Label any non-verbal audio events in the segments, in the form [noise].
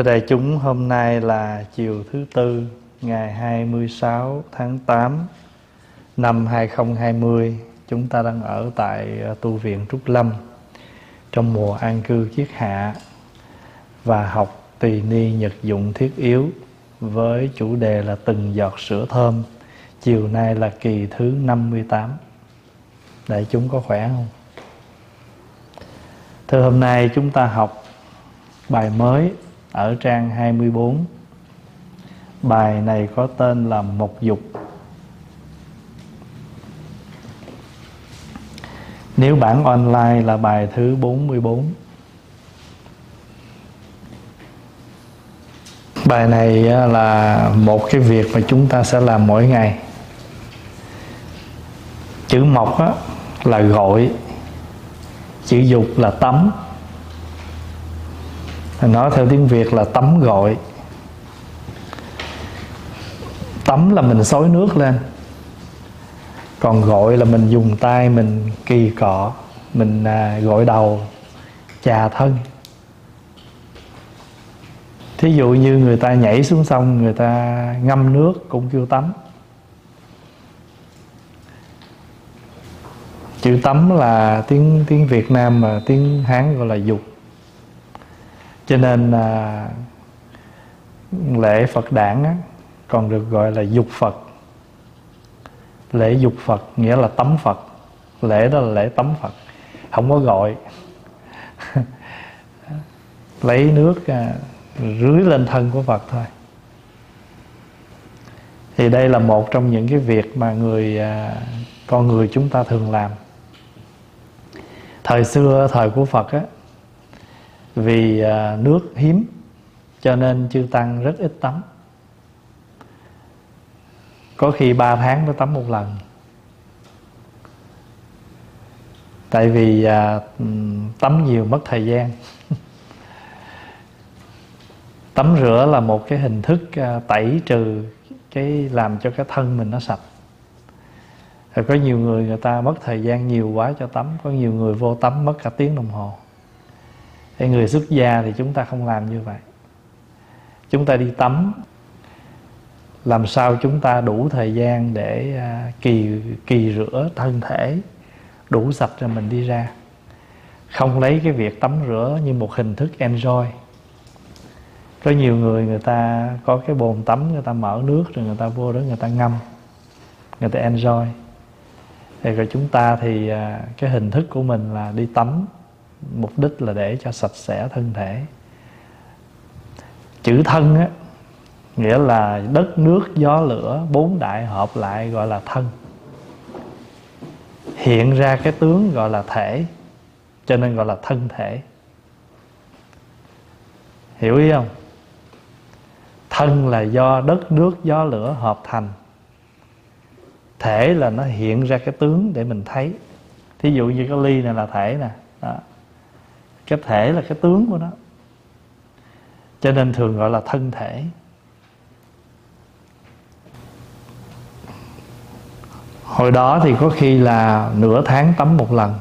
thưa đại chúng, hôm nay là chiều thứ tư, ngày 26 tháng 8 năm 2020 chúng ta đang ở tại ờ, tu viện Trúc Lâm trong mùa an cư kiết hạ và học tùy ni nhật dụng thiết yếu với chủ đề là từng giọt sữa thơm. Chiều nay là kỳ thứ 58 đại chúng có khỏe không? Thưa hôm nay chúng ta học bài mới ở trang 24 bài này có tên là một dục. Nếu bản online là bài thứ 44 Bài này là một cái việc mà chúng ta sẽ làm mỗi ngày. Chữ mộc á, là gọi Chữ dục là tắm. Nói theo tiếng Việt là tắm gọi Tắm là mình xối nước lên. Còn gọi là mình dùng tay mình kỳ cọ mình à, gội đầu chà thân. Thí dụ như người ta nhảy xuống sông người ta ngâm nước cũng kêu tắm. Chữ tắm là tiếng tiếng Việt Nam mà tiếng Hán gọi là dục cho nên à, lễ Phật đản á, còn được gọi là dục Phật. Lễ dục Phật nghĩa là tắm Phật. Lễ đó là lễ tắm Phật. Không có gọi. [laughs] Lấy nước à, rưới lên thân của Phật thôi. Thì đây là một trong những cái việc mà người à, con người chúng ta thường làm. Thời xưa thời của Phật á vì à, nước hiếm cho nên chư tăng rất ít tắm. Có khi 3 tháng mới tắm một lần. Tại vì à, tắm nhiều mất thời gian. [laughs] Tắm rửa là một cái hình thức à, tẩy trừ cái làm cho cái thân mình nó sạch. Rồi có nhiều người người ta mất thời gian nhiều quá cho tắm có nhiều người vô tắm mất cả tiếng đồng hồ thì người xuất gia thì chúng ta không làm như vậy. Chúng ta đi tắm. Làm sao chúng ta đủ thời gian để à, kỳ kỳ rửa thân thể, đủ sạch rồi mình đi ra. Không lấy cái việc tắm rửa như một hình thức enjoy. Có nhiều người người ta có cái bồn tắm, người ta mở nước rồi người ta vô đó người ta ngâm, người ta enjoy. Thì rồi chúng ta thì à, cái hình thức của mình là đi tắm mục đích là để cho sạch sẽ thân thể. Chữ thân á, nghĩa là đất, nước, gió, lửa, bốn đại hợp lại gọi là thân. Hiện ra cái tướng gọi là thể, cho nên gọi là thân thể. Hiểu ý không? Thân là do đất, nước, gió, lửa hợp thành. Thể là nó hiện ra cái tướng để mình thấy. Thí dụ như cái ly này là thể nè. Đó cái thể là cái tướng của nó. Cho nên thường gọi là thân thể. Hồi đó thì có khi là nửa tháng tắm một lần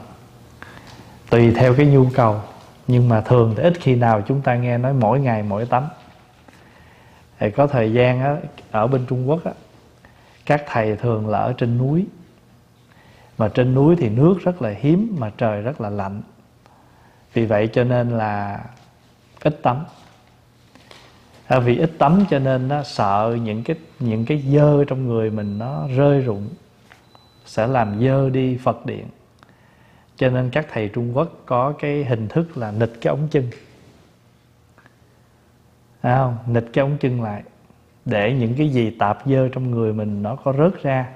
tùy theo cái nhu cầu. Nhưng mà thường thì ít khi nào chúng ta nghe nói mỗi ngày mỗi tắm. Thì có thời gian á, ở bên Trung Quốc á, các thầy thường là ở trên núi. Mà trên núi thì nước rất là hiếm mà trời rất là lạnh vì vậy cho nên là ít tắm. À, vì ít tắm cho nên nó sợ những cái những cái dơ trong người mình nó rơi rụng sẽ làm dơ đi Phật điện. Cho nên các thầy Trung Quốc có cái hình thức là nịch cái ống chân. À không? Nịch cái ống chân lại. Để những cái gì tạp dơ trong người mình nó có rớt ra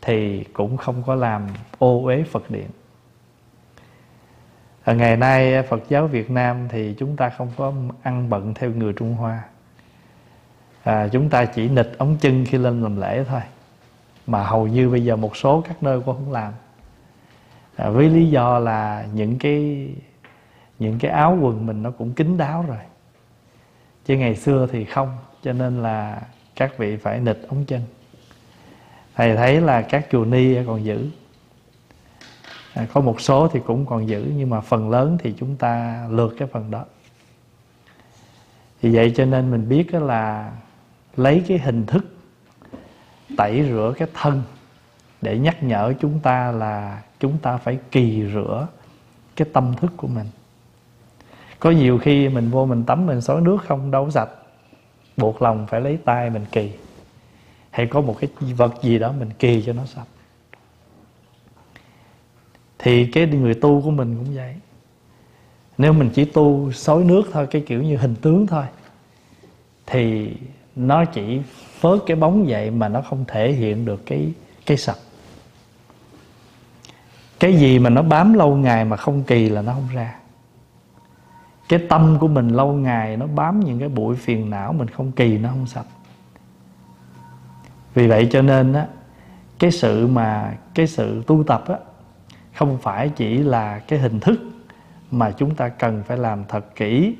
thì cũng không có làm ô uế Phật điện. Ở ngày nay Phật giáo Việt Nam thì chúng ta không có ăn bận theo người Trung Hoa. À, chúng ta chỉ nịch ống chân khi lên làm lễ thôi. Mà hầu như bây giờ một số các nơi cũng không làm. À, với lý do là những cái những cái áo quần mình nó cũng kín đáo rồi. Chứ ngày xưa thì không, cho nên là các vị phải nịch ống chân thầy thấy là các chùa ni còn giữ à, có một số thì cũng còn giữ nhưng mà phần lớn thì chúng ta lượt cái phần đó. Thì vậy cho nên mình biết là lấy cái hình thức tẩy rửa cái thân để nhắc nhở chúng ta là chúng ta phải kỳ rửa cái tâm thức của mình. Có nhiều khi mình vô mình tắm mình xối nước không đâu sạch buộc lòng phải lấy tay mình kỳ. Hay có một cái vật gì đó mình kỳ cho nó sạch thì cái người tu của mình cũng vậy. Nếu mình chỉ tu xối nước thôi, cái kiểu như hình tướng thôi, thì nó chỉ phớt cái bóng vậy mà nó không thể hiện được cái cái sạch. Cái gì mà nó bám lâu ngày mà không kỳ là nó không ra. Cái tâm của mình lâu ngày nó bám những cái bụi phiền não mình không kỳ, nó không sạch. Vì vậy cho nên á, cái sự mà, cái sự tu tập á không phải chỉ là cái hình thức mà chúng ta cần phải làm thật kỹ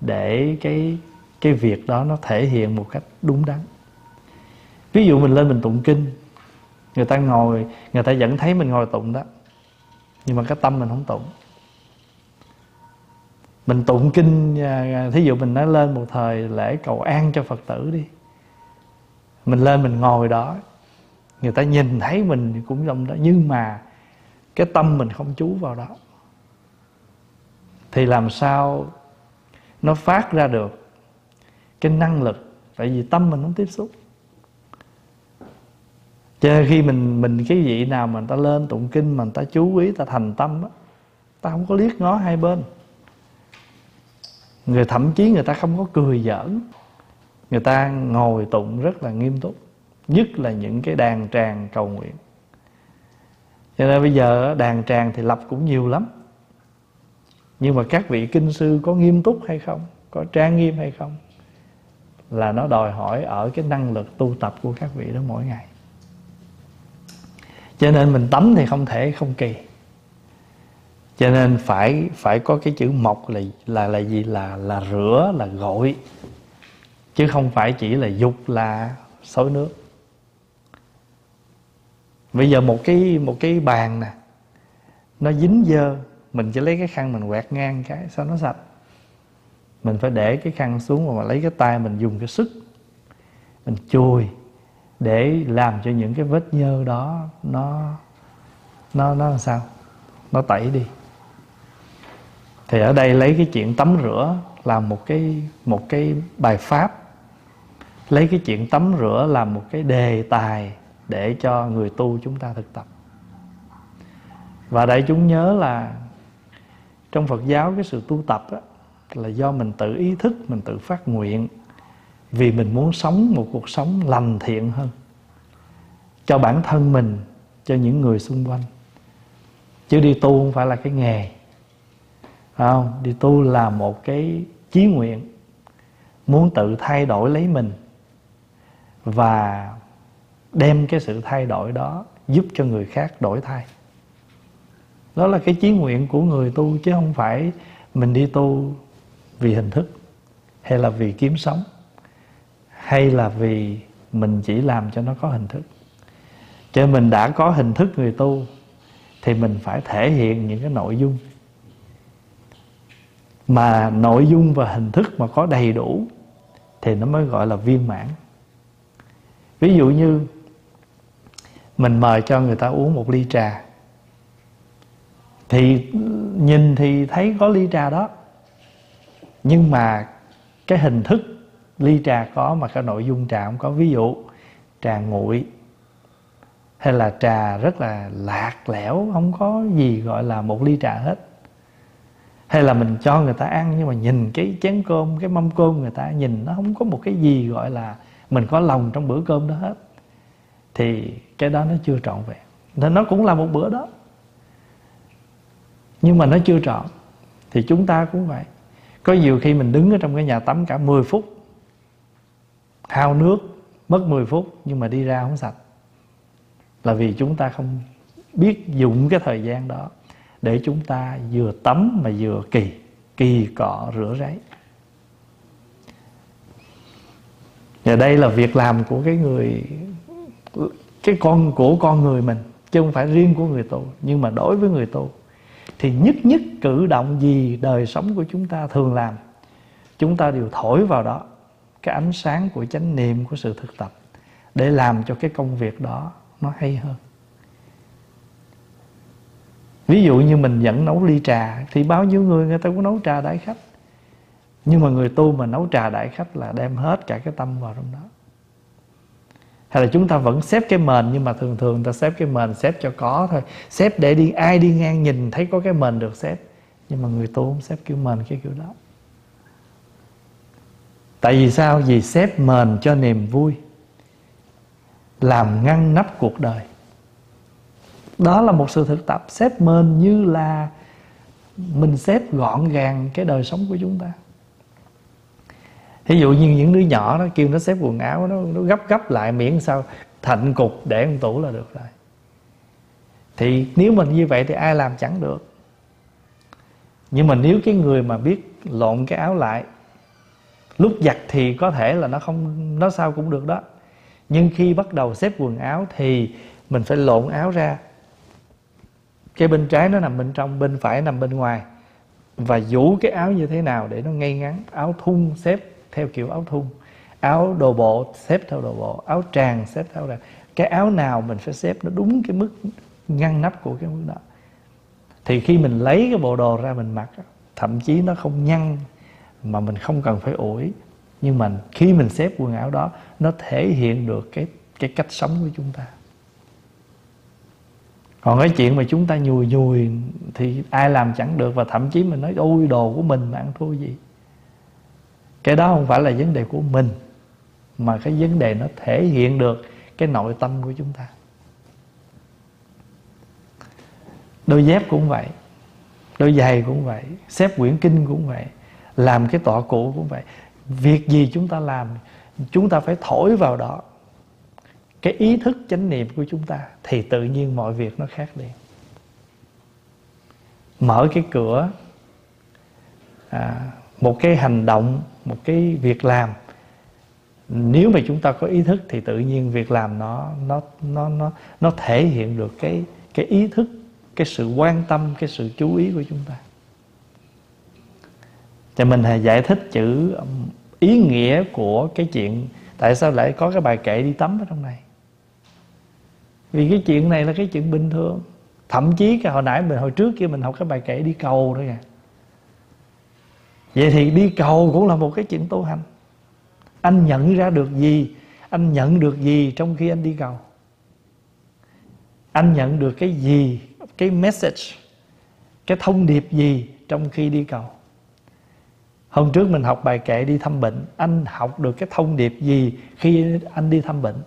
để cái cái việc đó nó thể hiện một cách đúng đắn. Ví dụ mình lên mình tụng kinh, người ta ngồi, người ta vẫn thấy mình ngồi tụng đó, nhưng mà cái tâm mình không tụng. Mình tụng kinh à, à, thí dụ mình nói lên một thời lễ cầu an cho phật tử đi, mình lên mình ngồi đó, người ta nhìn thấy mình cũng trong đó, nhưng mà cái tâm mình không chú vào đó. Thì làm sao nó phát ra được cái năng lực? Tại vì tâm mình không tiếp xúc. Cho nên khi mình mình cái vị nào mà người ta lên tụng kinh mà người ta chú ý ta thành tâm á ta không có liếc ngó hai bên. Người thậm chí người ta không có cười giỡn. Người ta ngồi tụng rất là nghiêm túc. Nhất là những cái đàn tràng cầu nguyện cho nên bây giờ đàn tràng thì lập cũng nhiều lắm. Nhưng mà các vị kinh sư có nghiêm túc hay không? Có trang nghiêm hay không? Là nó đòi hỏi ở cái năng lực tu tập của các vị đó mỗi ngày. Cho nên mình tắm thì không thể không kỳ. Cho nên phải phải có cái chữ mộc là là là gì? Là là rửa, là gội. Chứ không phải chỉ là dục là xối nước bây giờ một cái một cái bàn nè, nó dính dơ, mình chỉ lấy cái khăn mình quẹt ngang cái, sao nó sạch? Mình phải để cái khăn xuống và lấy cái tay mình dùng cái sức, mình chùi để làm cho những cái vết nhơ đó nó nó nó làm sao? Nó tẩy đi. Thì ở đây lấy cái chuyện tắm rửa làm một cái một cái bài pháp. Lấy cái chuyện tắm rửa làm một cái đề tài để cho người tu chúng ta thực tập. Và đại chúng nhớ là trong Phật giáo cái sự tu tập đó, là do mình tự ý thức mình tự phát nguyện vì mình muốn sống một cuộc sống lành thiện hơn cho bản thân mình cho những người xung quanh. Chứ đi tu không phải là cái nghề không? Đi tu là một cái chí nguyện muốn tự thay đổi lấy mình và đem cái sự thay đổi đó giúp cho người khác đổi thay. Đó là cái chí nguyện của người tu chứ không phải mình đi tu vì hình thức hay là vì kiếm sống hay là vì mình chỉ làm cho nó có hình thức. Cho nên mình đã có hình thức người tu thì mình phải thể hiện những cái nội dung. Mà nội dung và hình thức mà có đầy đủ thì nó mới gọi là viên mãn. Ví dụ như mình mời cho người ta uống một ly trà. Thì nhìn thì thấy có ly trà đó. Nhưng mà cái hình thức ly trà có mà cái nội dung trà không có. Ví dụ, trà nguội hay là trà rất là lạc lẽo, không có gì gọi là một ly trà hết. Hay là mình cho người ta ăn nhưng mà nhìn cái chén cơm, cái mâm cơm người ta nhìn nó không có một cái gì gọi là mình có lòng trong bữa cơm đó hết thì cái đó nó chưa trọn vẹn. Nên nó cũng là một bữa đó. Nhưng mà nó chưa trọn, thì chúng ta cũng vậy. Có nhiều khi mình đứng ở trong cái nhà tắm cả 10 phút, hao nước, mất 10 phút, nhưng mà đi ra không sạch. Là vì chúng ta không biết dùng cái thời gian đó để chúng ta vừa tắm mà vừa kỳ kỳ cọ rửa ráy và đây là việc làm của cái người cái con của con người mình, chứ không phải riêng của người tu, nhưng mà đối với người tu, thì nhất nhất cử động gì đời sống của chúng ta thường làm, chúng ta đều thổi vào đó cái ánh sáng của chánh niệm, của sự thực tập, để làm cho cái công việc đó nó hay hơn. Ví dụ như mình dẫn nấu ly trà, thì bao nhiêu người người ta cũng nấu trà đãi khách. Nhưng mà người tu mà nấu trà đại khách là đem hết cả cái tâm vào trong đó hay là chúng ta vẫn xếp cái mền, nhưng mà thường thường ta xếp cái mền xếp cho có thôi. Xếp để đi, ai đi ngang nhìn thấy có cái mền được xếp. Nhưng mà người tu không xếp kiểu mền cái kiểu đó. Tại vì sao? Vì xếp mền cho niềm vui. Làm ngăn nắp cuộc đời. Đó là một sự thực tập. Xếp mền như là mình xếp gọn gàng cái đời sống của chúng ta ví dụ như những đứa nhỏ nó kêu nó xếp quần áo nó, nó gấp gấp lại miễn sao thạnh cục để trong tủ là được rồi. Thì nếu mình như vậy thì ai làm chẳng được. Nhưng mà nếu cái người mà biết lộn cái áo lại lúc giặt thì có thể là nó không nó sao cũng được đó. Nhưng khi bắt đầu xếp quần áo thì mình phải lộn áo ra. Cái bên trái nó nằm bên trong bên phải nằm bên ngoài. Và vũ cái áo như thế nào để nó ngay ngắn áo thun xếp theo kiểu áo thun. Áo đồ bộ, xếp theo đồ bộ. Áo tràng, xếp theo tràng. Cái áo nào mình phải xếp nó đúng cái mức ngăn nắp của cái mức đó. Thì khi mình lấy cái bộ đồ ra mình mặc thậm chí nó không nhăn mà mình không cần phải ủi. Nhưng mà khi mình xếp quần áo đó, nó thể hiện được cái cái cách sống của chúng ta. Còn cái chuyện mà chúng ta nhùi nhùi thì ai làm chẳng được và thậm chí mình nói, ôi, đồ của mình mà ăn thua gì? Cái đó không phải là vấn đề của mình mà cái vấn đề nó thể hiện được cái nội tâm của chúng ta. Đôi dép cũng vậy đôi giày cũng vậy xếp quyển kinh cũng vậy làm cái tọa cụ cũng vậy. Việc gì chúng ta làm chúng ta phải thổi vào đó. Cái ý thức chánh niệm của chúng ta thì tự nhiên mọi việc nó khác đi. Mở cái cửa à, một cái hành động, một cái việc làm. Nếu mà chúng ta có ý thức thì tự nhiên việc làm nó nó nó nó nó thể hiện được cái cái ý thức, cái sự quan tâm, cái sự chú ý của chúng ta. Cho mình giải thích chữ um, ý nghĩa của cái chuyện tại sao lại có cái bài kệ đi tắm ở trong này. Vì cái chuyện này là cái chuyện bình thường. Thậm chí cái hồi nãy mình, hồi trước kia mình học cái bài kệ đi cầu đó kìa vậy thì đi cầu cũng là một cái chuyện tu hành. Anh nhận ra được gì, anh nhận được gì trong khi anh đi cầu? Anh nhận được cái gì, cái message, cái thông điệp gì trong khi đi cầu? Hôm trước mình học bài kệ đi thăm bệnh, anh học được cái thông điệp gì khi anh đi thăm bệnh?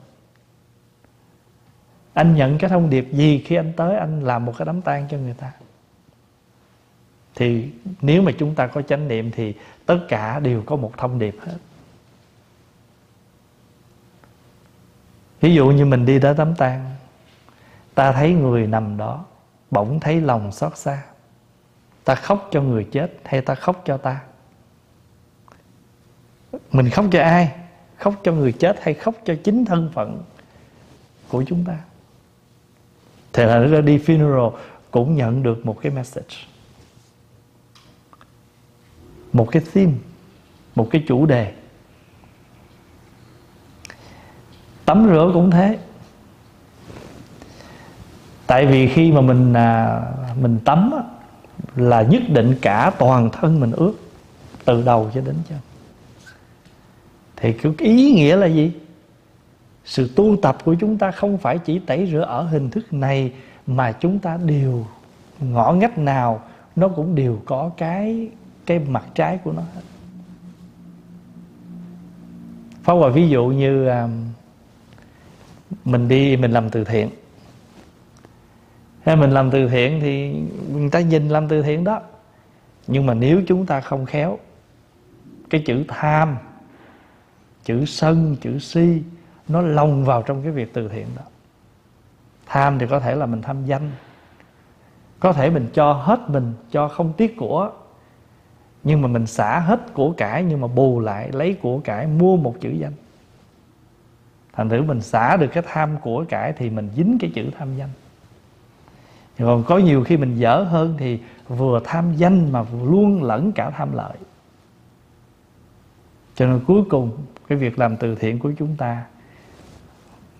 Anh nhận cái thông điệp gì khi anh tới anh làm một cái đám tang cho người ta? Thì nếu mà chúng ta có chánh niệm thì tất cả đều có một thông điệp hết. Ví dụ như mình đi tới đám tang, ta thấy người nằm đó bỗng thấy lòng xót xa. Ta khóc cho người chết hay ta khóc cho ta? Mình khóc cho ai? Khóc cho người chết hay khóc cho chính thân phận của chúng ta? Thì là ra đi funeral cũng nhận được một cái message một cái theme một cái chủ đề. Tắm rửa cũng thế. Tại vì khi mà mình à, mình tắm á, là nhất định cả toàn thân mình ướt từ đầu cho đến chân. Thì cái ý nghĩa là gì? Sự tu tập của chúng ta không phải chỉ tẩy rửa ở hình thức này mà chúng ta đều ngõ ngách nào nó cũng đều có cái cái mặt trái của nó hết. Phá Hòa ví dụ như um, mình đi, mình làm từ thiện. Hay mình làm từ thiện thì người ta nhìn làm từ thiện đó. Nhưng mà nếu chúng ta không khéo, cái chữ tham, chữ sân, chữ si, nó lồng vào trong cái việc từ thiện đó. Tham thì có thể là mình tham danh. Có thể mình cho hết mình, cho không tiếc của nhưng mà mình xả hết của cải nhưng mà bù lại lấy của cải, mua một chữ danh. Thành thử mình xả được cái tham của cải thì mình dính cái chữ tham danh. Còn có nhiều khi mình dở hơn thì vừa tham danh mà luôn lẫn cả tham lợi. Cho nên cuối cùng, cái việc làm từ thiện của chúng ta,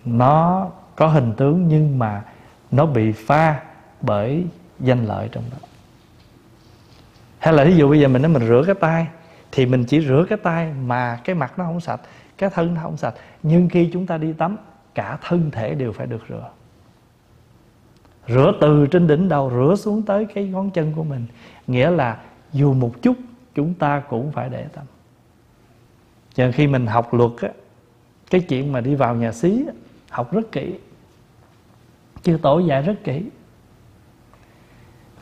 nó có hình tướng nhưng mà nó bị pha bởi danh lợi trong đó hay là ví dụ bây giờ mình nói mình rửa cái tay thì mình chỉ rửa cái tay mà cái mặt nó không sạch cái thân nó không sạch. Nhưng khi chúng ta đi tắm cả thân thể đều phải được rửa. Rửa từ trên đỉnh đầu rửa xuống tới cái ngón chân của mình. Nghĩa là dù một chút chúng ta cũng phải để tâm cho khi mình học luật á cái chuyện mà đi vào nhà xí á, học rất kỹ. Chư tổ dạy rất kỹ.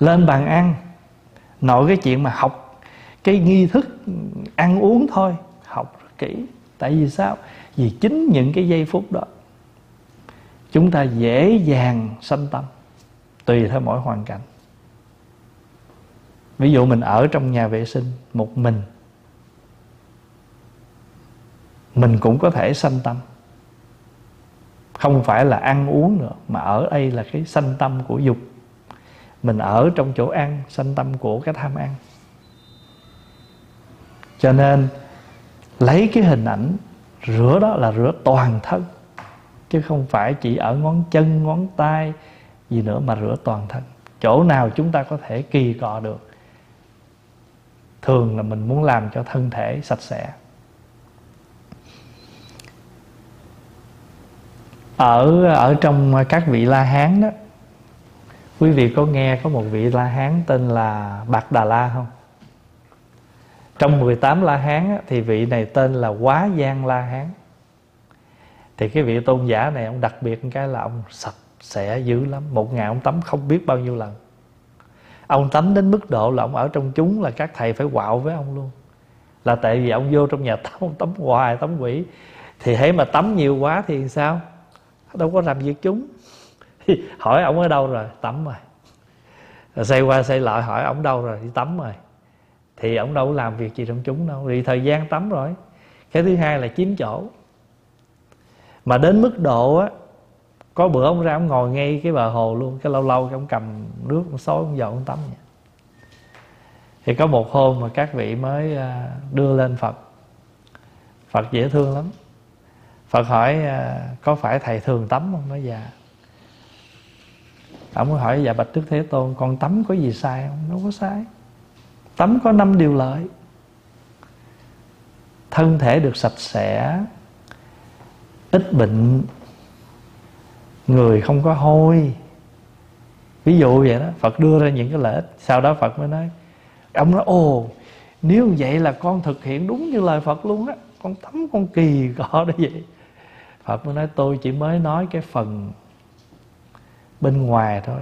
Lên bàn ăn nội cái chuyện mà học cái nghi thức ăn uống thôi, học rất kỹ. Tại vì sao? Vì chính những cái giây phút đó, chúng ta dễ dàng sanh tâm, tùy theo mỗi hoàn cảnh. Ví dụ mình ở trong nhà vệ sinh một mình mình cũng có thể sanh tâm. Không phải là ăn uống nữa, mà ở đây là cái sanh tâm của dục mình ở trong chỗ ăn, sanh tâm của cái tham ăn. Cho nên, lấy cái hình ảnh, rửa đó là rửa toàn thân, chứ không phải chỉ ở ngón chân, ngón tay, gì nữa mà rửa toàn thân. Chỗ nào chúng ta có thể kỳ cọ được, thường là mình muốn làm cho thân thể sạch sẽ. Ở ở trong các vị la hán đó quý vị có nghe có một vị la hán tên là bạc đà la không? Trong 18 la hán thì vị này tên là quá giang la hán. Thì cái vị tôn giả này, ông đặc biệt cái là ông sạch sẽ dữ lắm. Một ngày ông tắm không biết bao nhiêu lần. Ông tắm đến mức độ là ông ở trong chúng là các thầy phải quạo với ông luôn. Là tại vì ông vô trong nhà [laughs] tắm, ông tắm hoài, tắm quỷ. Thì hễ mà tắm nhiều quá thì sao? Đâu có làm việc chúng. [laughs] hỏi ông ở đâu rồi? Tắm rồi. Xây qua xây lại hỏi ông đâu rồi? Đi tắm rồi. Thì ông đâu có làm việc gì trong chúng đâu. Vì thời gian tắm rồi. Cái thứ hai là chiếm chỗ. Mà đến mức độ á, có bữa ông ra ông ngồi ngay cái bờ hồ luôn. Cái lâu lâu ông cầm nước, ông xối, ông dọn, ông tắm vậy. thì có một hôm mà các vị mới à, đưa lên phật. Phật dễ thương lắm. Phật hỏi à, có phải thầy thường tắm không? Nói dạ ông mới hỏi dạ bạch đức thế tôn, con tắm có gì sai không? Nó có sai. Tắm có năm điều lợi. Thân thể được sạch sẽ, ít bệnh, người không có hôi. Ví dụ vậy đó, phật đưa ra những cái lợi ích. Sau đó phật mới nói, ông nói, ồ, nếu vậy là con thực hiện đúng như lời phật luôn á con tắm con kỳ cọ đó vậy. Phật mới nói, tôi chỉ mới nói cái phần bên ngoài thôi.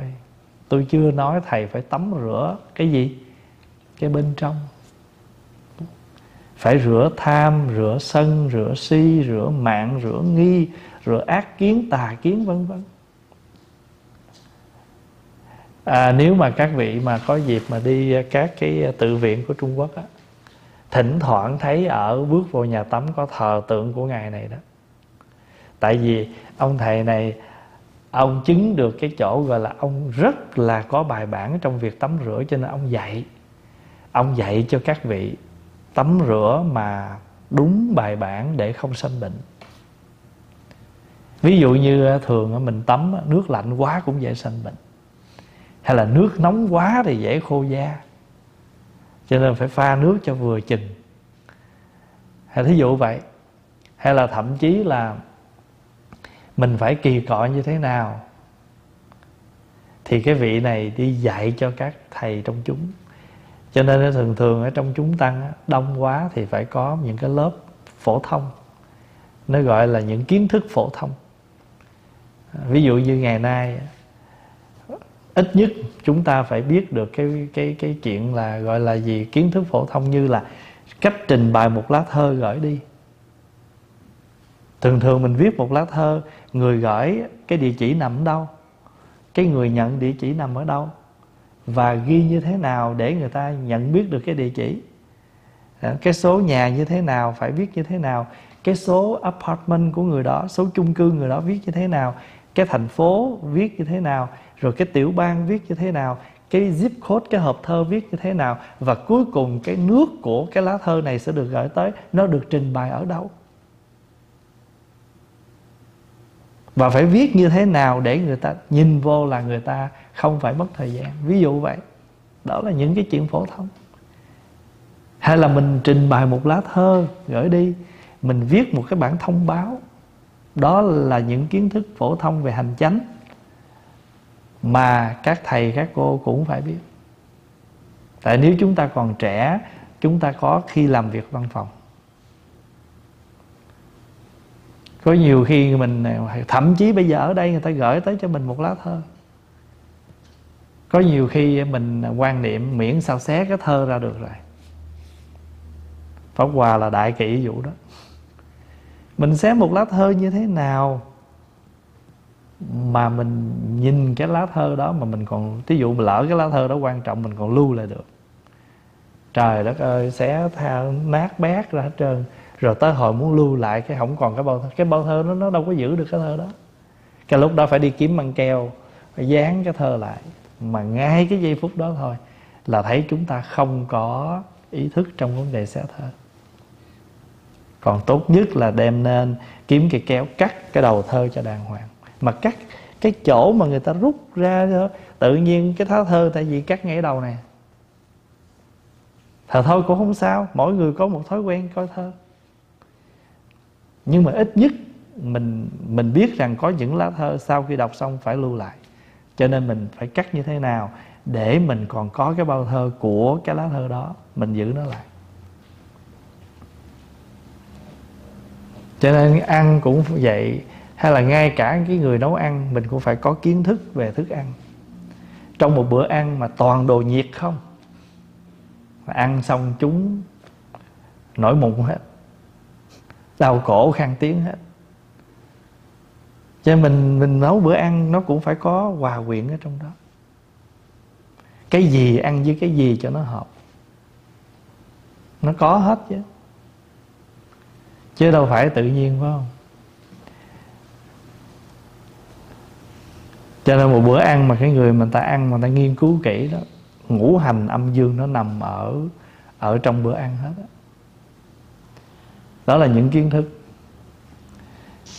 Tôi chưa nói thầy phải tắm rửa cái gì? Cái bên trong. Phải rửa tham rửa sân rửa si rửa mạng rửa nghi rửa ác kiến tà kiến vân vân. À, nếu mà các vị mà có dịp mà đi các cái tự viện của Trung Quốc á thỉnh thoảng thấy ở bước vào nhà tắm có thờ tượng của ngài này đó. Tại vì ông thầy này ông chứng được cái chỗ gọi là ông rất là có bài bản trong việc tắm rửa cho nên ông dạy. Ông dạy cho các vị tắm rửa mà đúng bài bản để không sanh bệnh. Ví dụ như à, thường à, mình tắm à, nước lạnh quá cũng dễ sanh bệnh. Hay là nước nóng quá thì dễ khô da. Cho nên phải pha nước cho vừa chừng. Hay thí dụ vậy. Hay là thậm chí là mình phải kỳ cọ như thế nào? Thì cái vị này đi dạy cho các thầy trong chúng. Cho nên thường thường ở trong chúng tăng đông quá thì phải có những cái lớp phổ thông. Nó gọi là những kiến thức phổ thông. Ví dụ như ngày nay ít nhất chúng ta phải biết được cái cái cái chuyện là gọi là gì? Kiến thức phổ thông như là cách trình bày một lá thơ gửi đi thường thường mình viết một lá thơ, người gửi cái địa chỉ nằm ở đâu? Cái người nhận địa chỉ nằm ở đâu? Và ghi như thế nào để người ta nhận biết được cái địa chỉ? À, cái số nhà như thế nào, phải viết như thế nào? Cái số apartment của người đó, số chung cư người đó viết như thế nào? Cái thành phố viết như thế nào? Rồi cái tiểu bang viết như thế nào? Cái zip code, cái hộp thơ viết như thế nào? Và cuối cùng cái nước của cái lá thơ này sẽ được gửi tới, nó được trình bày ở đâu? Và phải viết như thế nào để người ta nhìn vô là người ta không phải mất thời gian. Ví dụ vậy. Đó là những cái chuyện phổ thông. Hay là mình trình bày một lá thơ, gửi đi, mình viết một cái bản thông báo. Đó là những kiến thức phổ thông về hành chánh mà các thầy, các cô cũng phải biết. Tại nếu chúng ta còn trẻ, chúng ta có khi làm việc văn phòng. Có nhiều khi mình à, thậm chí bây giờ ở đây người ta gửi tới cho mình một lá thơ. Có nhiều khi mình à, quan niệm miễn sao xé cái thơ ra được rồi. Pháp Hòa là đại kỵ vụ đó. Mình xé một lá thơ như thế nào Mà mình nhìn cái lá thơ đó Mà mình còn Ví dụ mà lỡ cái lá thơ đó quan trọng Mình còn lưu lại được. Trời đất ơi Xé tha, nát bét ra hết trơn. Rồi tới hồi muốn lưu lại Cái không còn cái bao thơ Cái bao thơ nó, nó đâu có giữ được cái thơ đó. Cái lúc đó phải đi kiếm băng keo Phải dán cái thơ lại. Mà ngay cái giây phút đó thôi Là thấy chúng ta không có ý thức trong vấn đề xé thơ. Còn tốt nhất là đem nên kiếm cái kéo cắt cái đầu thơ cho đàng hoàng. Mà cắt cái chỗ mà người ta rút ra tự nhiên cái tháo thơ tại vì cắt ngay đầu này. Thờ thôi cũng không sao mỗi người có một thói quen coi thơ nhưng mà ít nhất mình mình biết rằng có những lá thơ sau khi đọc xong phải lưu lại. Cho nên mình phải cắt như thế nào để mình còn có cái bao thơ của cái lá thơ đó, mình giữ nó lại. Cho nên ăn cũng vậy, hay là ngay cả cái người nấu ăn, mình cũng phải có kiến thức về thức ăn. Trong một bữa ăn mà toàn đồ nhiệt không, mà ăn xong chúng nổi mụn hết đau cổ khang tiếng hết. Cho nên mình mình nấu bữa ăn nó cũng phải có hòa quyện ở trong đó. Cái gì ăn với cái gì cho nó hợp. Nó có hết chứ. Chứ đâu phải tự nhiên, phải không? Cho nên một bữa ăn mà cái người mà ta ăn mà ta nghiên cứu kỹ đó, ngũ hành âm dương nó nằm ở ở trong bữa ăn hết đó đó là những kiến thức.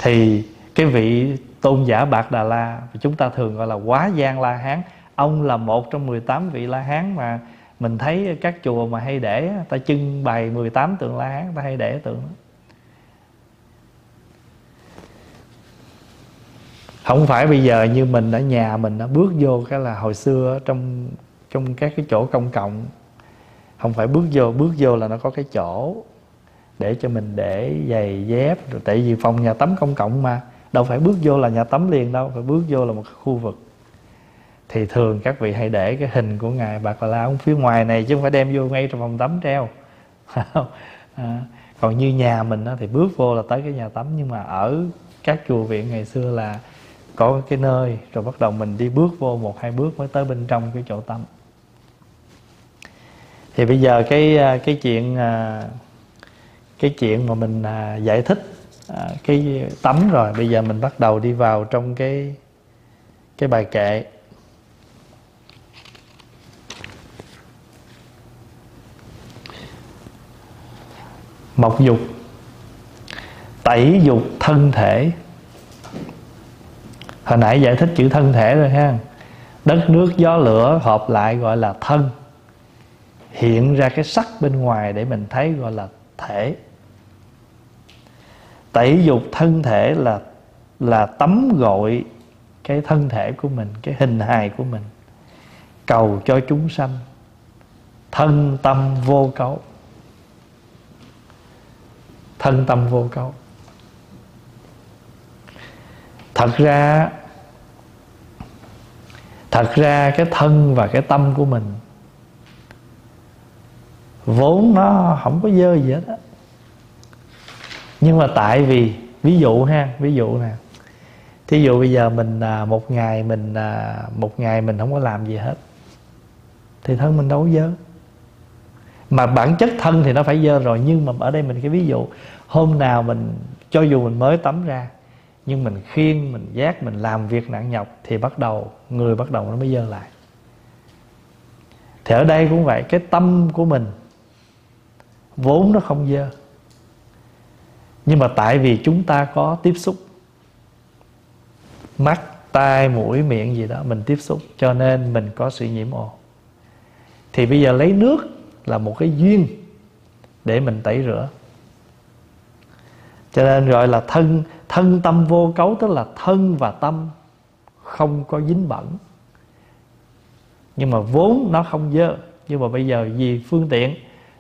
Thì cái vị tôn giả Bạc Đà La, chúng ta thường gọi là quá Giang La Hán, ông là một trong 18 vị La Hán mà mình thấy các chùa mà hay để ta trưng bày 18 tượng La Hán, ta hay để tượng đó. Không phải bây giờ như mình ở nhà mình nó bước vô cái là hồi xưa trong trong các cái chỗ công cộng. Không phải bước vô bước vô là nó có cái chỗ để cho mình để giày dép rồi tại vì phòng nhà tắm công cộng mà đâu phải bước vô là nhà tắm liền đâu phải bước vô là một khu vực. Thì thường các vị hay để cái hình của ngài bạc la ở phía ngoài này chứ không phải đem vô ngay trong phòng tắm treo. [laughs] À, còn như nhà mình đó, thì bước vô là tới cái nhà tắm nhưng mà ở các chùa viện ngày xưa là có cái nơi rồi bắt đầu mình đi bước vô một hai bước mới tới bên trong cái chỗ tắm. Thì bây giờ cái à, cái chuyện à, cái chuyện mà mình à, giải thích à, cái tắm rồi. Bây giờ mình bắt đầu đi vào trong cái cái bài kệ. Mộc dục tẩy dục thân thể. Hồi nãy giải thích chữ thân thể rồi ha. Đất nước gió lửa hợp lại gọi là thân. Hiện ra cái sắc bên ngoài để mình thấy gọi là thể tẩy dục thân thể là là tắm gội cái thân thể của mình, cái hình hài của mình. Cầu cho chúng sanh thân tâm vô cấu. Thân tâm vô cấu. Thật ra thật ra cái thân và cái tâm của mình vốn nó không có dơ gì hết á nhưng mà tại vì, ví dụ ha, ví dụ nè. Thí dụ bây giờ mình à, một ngày mình à, một ngày mình không có làm gì hết, thì thân mình đâu có dơ. Mà bản chất thân thì nó phải dơ rồi, nhưng mà ở đây mình cái ví dụ, hôm nào mình, cho dù mình mới tắm ra, nhưng mình khiêng, mình giác, mình làm việc nặng nhọc, thì bắt đầu, người bắt đầu nó mới dơ lại. Thì ở đây cũng vậy, cái tâm của mình vốn nó không dơ nhưng mà tại vì chúng ta có tiếp xúc, mắt, tai, mũi, miệng gì đó mình tiếp xúc, cho nên mình có sự nhiễm ô thì bây giờ lấy nước là một cái duyên để mình tẩy rửa. Cho nên gọi là thân thân tâm vô cấu, tức là thân và tâm không có dính bẩn. Nhưng mà vốn nó không dơ, nhưng mà bây giờ vì phương tiện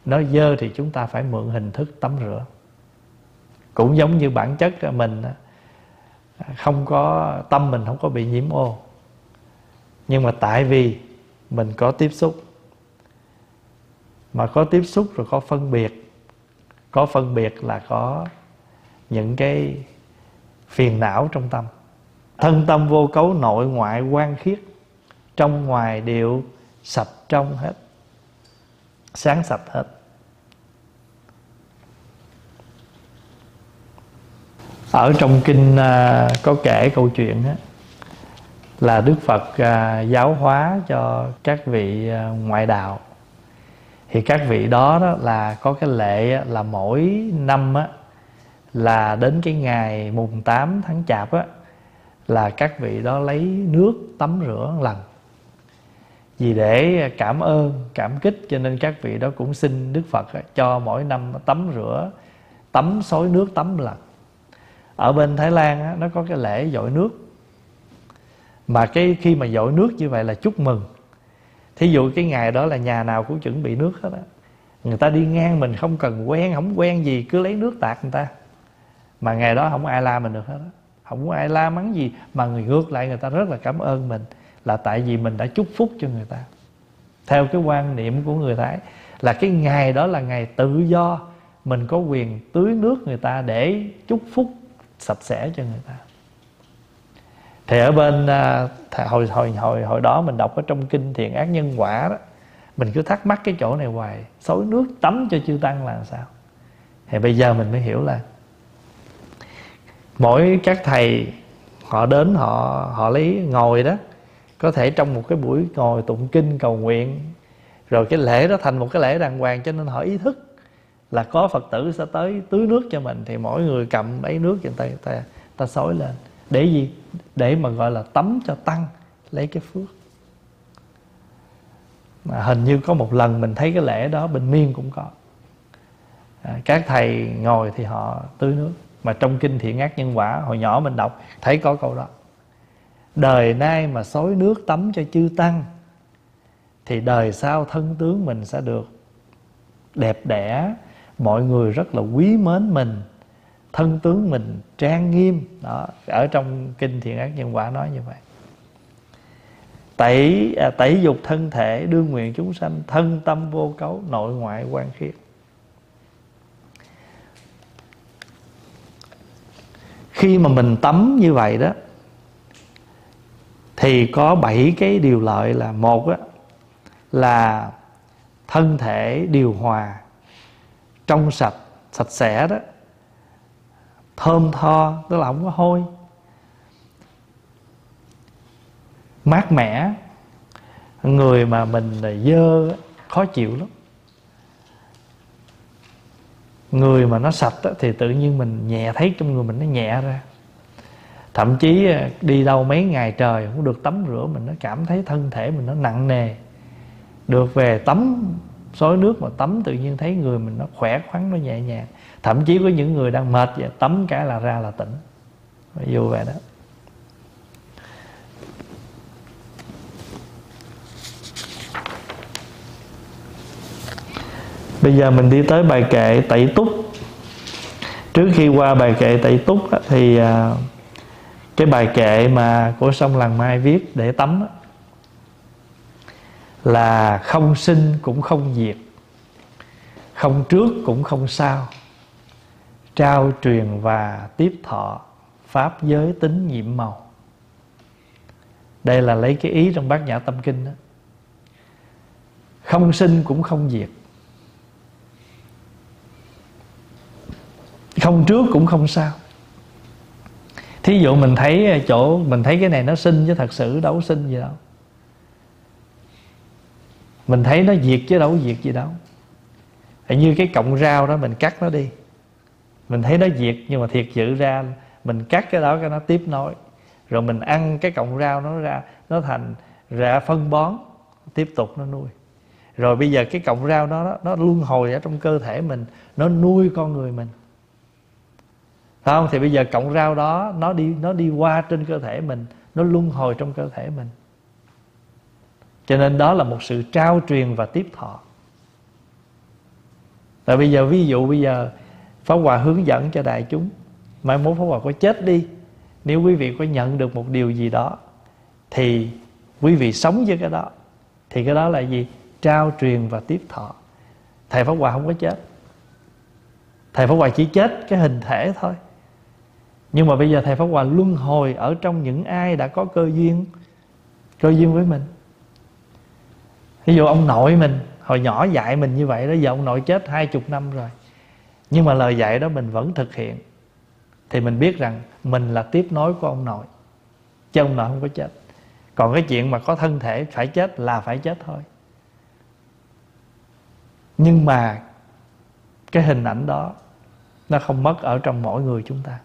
nó dơ thì chúng ta phải mượn hình thức tắm rửa cũng giống như bản chất mình không có, tâm mình không có bị nhiễm ô. Nhưng mà tại vì mình có tiếp xúc. Mà có tiếp xúc rồi có phân biệt. Có phân biệt là có những cái phiền não trong tâm. Thân tâm vô cấu, nội ngoại quan khiết. Trong ngoài đều sạch trong hết. Sáng sạch hết. Ở trong kinh à, có kể câu chuyện á, là đức phật à, giáo hóa cho các vị à, ngoại đạo. Thì các vị đó, đó là có cái lệ là mỗi năm á, là đến cái ngày mùng 8 tháng chạp á, là các vị đó lấy nước tắm rửa một lần. Vì để cảm ơn cảm kích cho nên các vị đó cũng xin đức phật cho mỗi năm tắm rửa tắm xối nước tắm lần ở bên thái lan á, nó có cái lễ dội nước. Mà cái khi mà dội nước như vậy là chúc mừng. Thí dụ cái ngày đó là nhà nào cũng chuẩn bị nước hết á. Người ta đi ngang mình không cần quen không quen gì cứ lấy nước tạt người ta. Mà ngày đó không ai la mình được hết á. Không có ai la mắng gì mà người ngược lại người ta rất là cảm ơn mình là tại vì mình đã chúc phúc cho người ta. Theo cái quan niệm của người thái là cái ngày đó là ngày tự do. Mình có quyền tưới nước người ta để chúc phúc sạch sẽ cho người ta. Thì ở bên à, hồi hồi hồi hồi đó mình đọc ở trong kinh thiện ác nhân quả đó, mình cứ thắc mắc cái chỗ này hoài, xối nước tắm cho chư tăng là sao? Thì bây giờ mình mới hiểu là mỗi các thầy, họ đến họ họ lấy ngồi đó, có thể trong một cái buổi ngồi tụng kinh cầu nguyện, rồi cái lễ đó thành một cái lễ đàng hoàng cho nên họ ý thức là có phật tử sẽ tới tưới nước cho mình thì mỗi người cầm lấy nước cho người ta ta, ta xối lên. Để gì? Để mà gọi là tắm cho tăng lấy cái phước. Mà hình như có một lần mình thấy cái lễ đó bình miên cũng có. À, các thầy ngồi thì họ tưới nước. Mà trong kinh thiện ác nhân quả hồi nhỏ mình đọc thấy có câu đó. Đời nay mà xối nước tắm cho chư tăng thì đời sau thân tướng mình sẽ được đẹp đẽ mọi người rất là quý mến mình thân tướng mình trang nghiêm. Đó ở trong kinh thiện ác nhân quả nói như vậy. Tẩy à, tẩy dục thân thể đương nguyện chúng sanh thân tâm vô cấu nội ngoại quan khiết. Khi mà mình tắm như vậy đó thì có bảy cái điều lợi là một á là thân thể điều hòa trong sạch sạch sẽ đó. Thơm tho, tức là không có hôi. Mát mẻ. Người mà mình dơ, khó chịu lắm. Người mà nó sạch thì tự nhiên mình nhẹ thấy trong người mình nó nhẹ ra. Thậm chí ờ, đi đâu mấy ngày trời không được tắm rửa mình, nó cảm thấy thân thể mình nó nặng nề. Được về tắm xối nước mà tắm tự nhiên thấy người mình nó khỏe khoắn, nó nhẹ nhàng. Thậm chí có những người đang mệt vậy, tắm cái là ra là tỉnh. Ví dụ vậy đó. Bây giờ mình đi tới bài kệ tẩy túc. Trước khi qua bài kệ tẩy túc thì à, cái bài kệ mà của sông làng mai viết để tắm là không sinh cũng không diệt, không trước cũng không sau, trao truyền và tiếp thọ pháp giới tính nhiệm màu. Đây là lấy cái ý trong bát nhã tâm kinh đó. Không sinh cũng không diệt, không trước cũng không sao thí dụ mình thấy chỗ, mình thấy cái này nó sinh chứ thật sự đâu sinh gì đâu mình thấy nó diệt chứ đâu diệt gì đâu. Như cái cọng rau đó mình cắt nó đi. Mình thấy nó diệt nhưng mà thiệt sự ra mình cắt cái đó cái nó tiếp nối. Rồi mình ăn cái cọng rau nó ra nó thành rạ phân bón tiếp tục nó nuôi. Rồi bây giờ cái cọng rau đó nó, nó luân hồi ở trong cơ thể mình nó nuôi con người mình. Phải không? Thì bây giờ cọng rau đó nó đi nó đi qua trên cơ thể mình nó luân hồi trong cơ thể mình cho nên đó là một sự trao truyền và tiếp thọ. Tại bây giờ, ví dụ bây giờ Pháp Hòa hướng dẫn cho đại chúng, Mai mốt Pháp Hòa có chết đi, Nếu quý vị có nhận được một điều gì đó, Thì quý vị sống với cái đó. Thì cái đó là gì? Trao truyền và tiếp thọ. Thầy Pháp Hòa không có chết. Thầy Pháp Hòa chỉ chết cái hình thể thôi. Nhưng mà bây giờ Thầy Pháp Hòa luân hồi Ở trong những ai đã có cơ duyên Cơ duyên với mình. Ví dụ ông nội mình, Hồi nhỏ dạy mình như vậy đó, Giờ ông nội chết hai chục năm rồi. Nhưng mà lời dạy đó mình vẫn thực hiện. Thì mình biết rằng Mình là tiếp nối của ông nội, Chứ ông nội không có chết. Còn cái chuyện mà có thân thể phải chết Là phải chết thôi. Nhưng mà Cái hình ảnh đó, Nó không mất ở trong mỗi người chúng ta.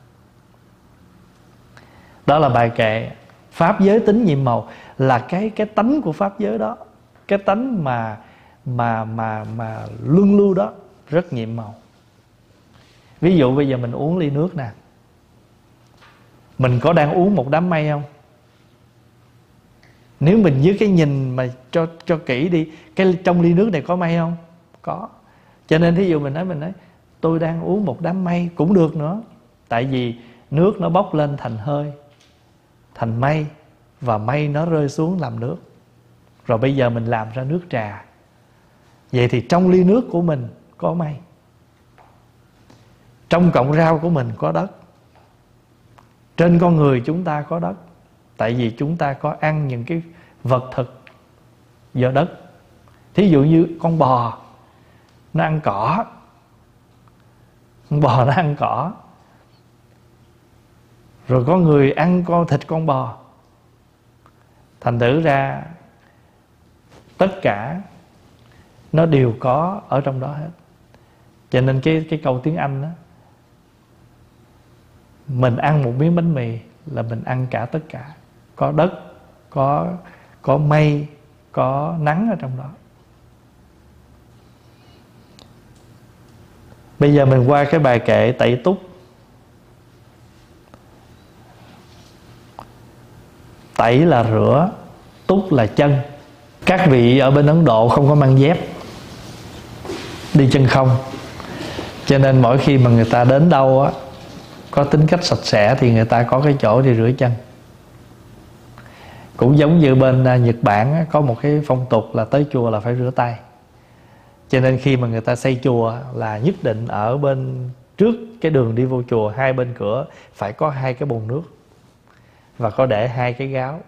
Đó là bài kệ Pháp giới tính nhiệm màu, Là cái cái tánh của Pháp giới đó. Cái tánh mà mà mà mà luân lưu đó rất nhiệm màu. Ví dụ bây giờ mình uống ly nước nè. Mình có đang uống một đám mây không? Nếu mình với cái nhìn mà cho cho kỹ đi, cái trong ly nước này có mây không? Có. Cho nên thí dụ mình nói mình nói, tôi đang uống một đám mây cũng được nữa. Tại vì nước nó bốc lên thành hơi, thành mây và mây nó rơi xuống làm nước rồi bây giờ mình làm ra nước trà. Vậy thì trong ly nước của mình có mây Trong cọng rau của mình có đất. Trên con người chúng ta có đất. Tại vì chúng ta có ăn những cái vật thực do đất. Thí dụ như con bò, Nó ăn cỏ. Con bò nó ăn cỏ. Rồi có người ăn con thịt con bò. Thành thử ra Tất cả nó đều có ở trong đó hết. Cho nên cái cái câu tiếng anh đó mình ăn một miếng bánh mì là mình ăn cả tất cả. Có đất, có có mây, có nắng ở trong đó. Bây giờ mình qua cái bài kệ tẩy túc. Tẩy là rửa, túc là chân các vị ở bên ấn độ không có mang dép đi chân không. Cho nên mỗi khi mà người ta đến đâu á có tính cách sạch sẽ thì người ta có cái chỗ để rửa chân. Cũng giống như bên à, Nhật Bản á, có một cái phong tục là tới chùa là phải rửa tay. Cho nên khi mà người ta xây chùa là nhất định ở bên trước cái đường đi vô chùa hai bên cửa phải có hai cái bồn nước và có để hai cái gáo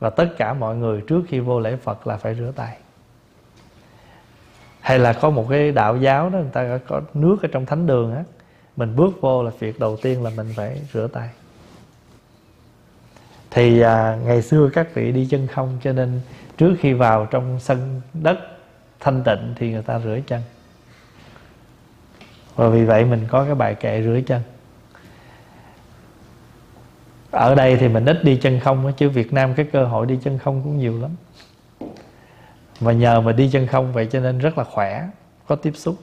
và tất cả mọi người trước khi vô lễ Phật là phải rửa tay. Hay là có một cái đạo giáo đó người ta có nước ở trong thánh đường á mình bước vô là việc đầu tiên là mình phải rửa tay. Thì à, ngày xưa các vị đi chân không cho nên trước khi vào trong sân đất thanh tịnh thì người ta rửa chân. Và vì vậy mình có cái bài kệ rửa chân ở đây thì mình ít đi chân không chứ Việt Nam cái cơ hội đi chân không cũng nhiều lắm. Mà nhờ mà đi chân không vậy cho nên rất là khỏe có tiếp xúc.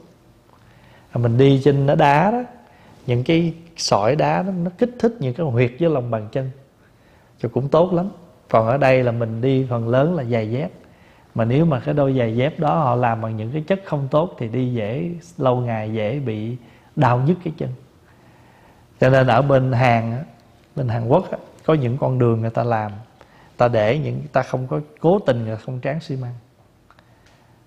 Mình đi trên nó đá đó những cái sỏi đá đó, nó kích thích những cái huyệt với lòng bàn chân cho cũng tốt lắm. Còn ở đây là mình đi phần lớn là giày dép. Mà nếu mà cái đôi giày dép đó họ làm bằng những cái chất không tốt thì đi dễ lâu ngày dễ bị đau nhức cái chân. Cho nên ở bên Hàn bên Hàn Quốc có những con đường người ta làm ta để những ta không có cố tình là không tráng xi măng.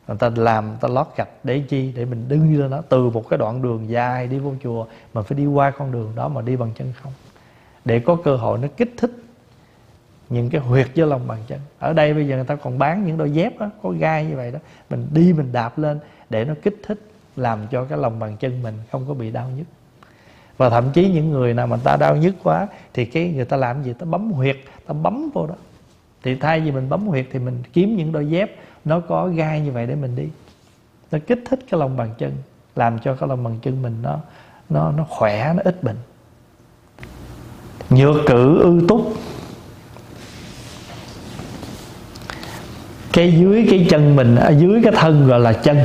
Người ta làm người ta lót gạch để chi? Để mình đứng lên đó từ một cái đoạn đường dài đi vô chùa mà phải đi qua con đường đó mà đi bằng chân không. Để có cơ hội nó kích thích những cái huyệt dưới lòng bàn chân. Ở đây bây giờ người ta còn bán những đôi dép đó, có gai như vậy đó. Mình đi mình đạp lên để nó kích thích làm cho cái lòng bàn chân mình không có bị đau nhức và thậm chí những người nào mà ta đau nhức quá thì cái người ta làm gì? Ta bấm huyệt, ta bấm vô đó. Thì thay vì mình bấm huyệt thì mình kiếm những đôi dép, nó có gai như vậy để mình đi. Nó kích thích cái lòng bàn chân, làm cho cái lòng bàn chân mình nó nó nó khỏe, nó ít bệnh. Nhược cử ư túc. Cái dưới cái chân mình ở dưới cái thân gọi là chân.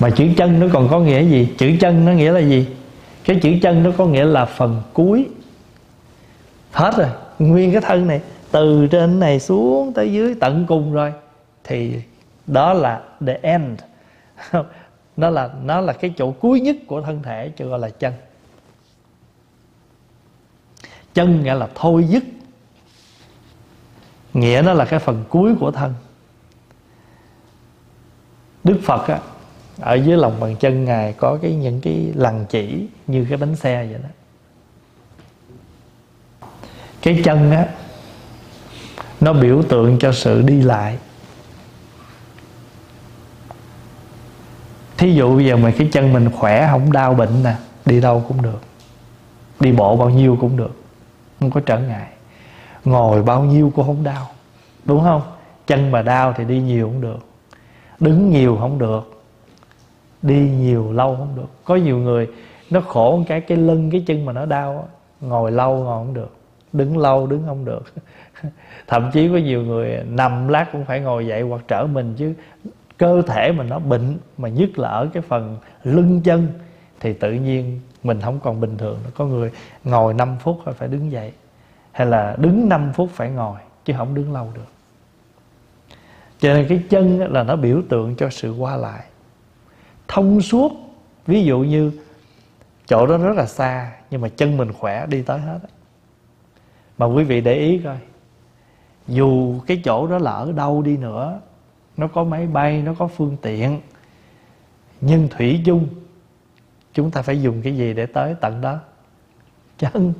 Mà chữ chân nó còn có nghĩa gì? Chữ chân nó nghĩa là gì? Cái chữ chân nó có nghĩa là phần cuối. Hết rồi. Nguyên cái thân này từ trên này xuống tới dưới tận cùng rồi. Thì đó là the end. [laughs] Nó là nó là cái chỗ cuối nhất của thân thể chứ gọi là chân. Chân nghĩa là thôi dứt. Nghĩa nó là cái phần cuối của thân. Đức phật á, ở dưới lòng bàn chân ngài có cái những cái lằn chỉ như cái bánh xe vậy đó. Cái chân á, nó biểu tượng cho sự đi lại. Thí dụ bây giờ mà cái chân mình khỏe, không đau bệnh nè, đi đâu cũng được. Đi bộ bao nhiêu cũng được, không có trở ngại. Ngồi bao nhiêu cũng không đau, đúng không? Chân mà đau thì đi nhiều cũng được, đứng nhiều không được đi nhiều lâu không được. Có nhiều người nó khổ cái cái lưng, cái chân mà nó đau ngồi lâu ngồi không được. Đứng lâu đứng không được. [laughs] Thậm chí có nhiều người nằm lát cũng phải ngồi dậy hoặc trở mình chứ cơ thể mình nó bệnh, mà nhất là ở cái phần lưng chân thì tự nhiên mình không còn bình thường có người ngồi 5 phút phải đứng dậy. Hay là đứng 5 phút phải ngồi chứ không đứng lâu được. Cho nên cái chân là nó biểu tượng cho sự qua lại thông suốt. Ví dụ như chỗ đó rất là xa, nhưng mà chân mình khỏe, đi tới hết mà quý vị để ý coi, dù cái chỗ đó là ở đâu đi nữa, nó có máy bay, nó có phương tiện, nhưng thủy chung, chúng ta phải dùng cái gì để tới tận đó? Chân.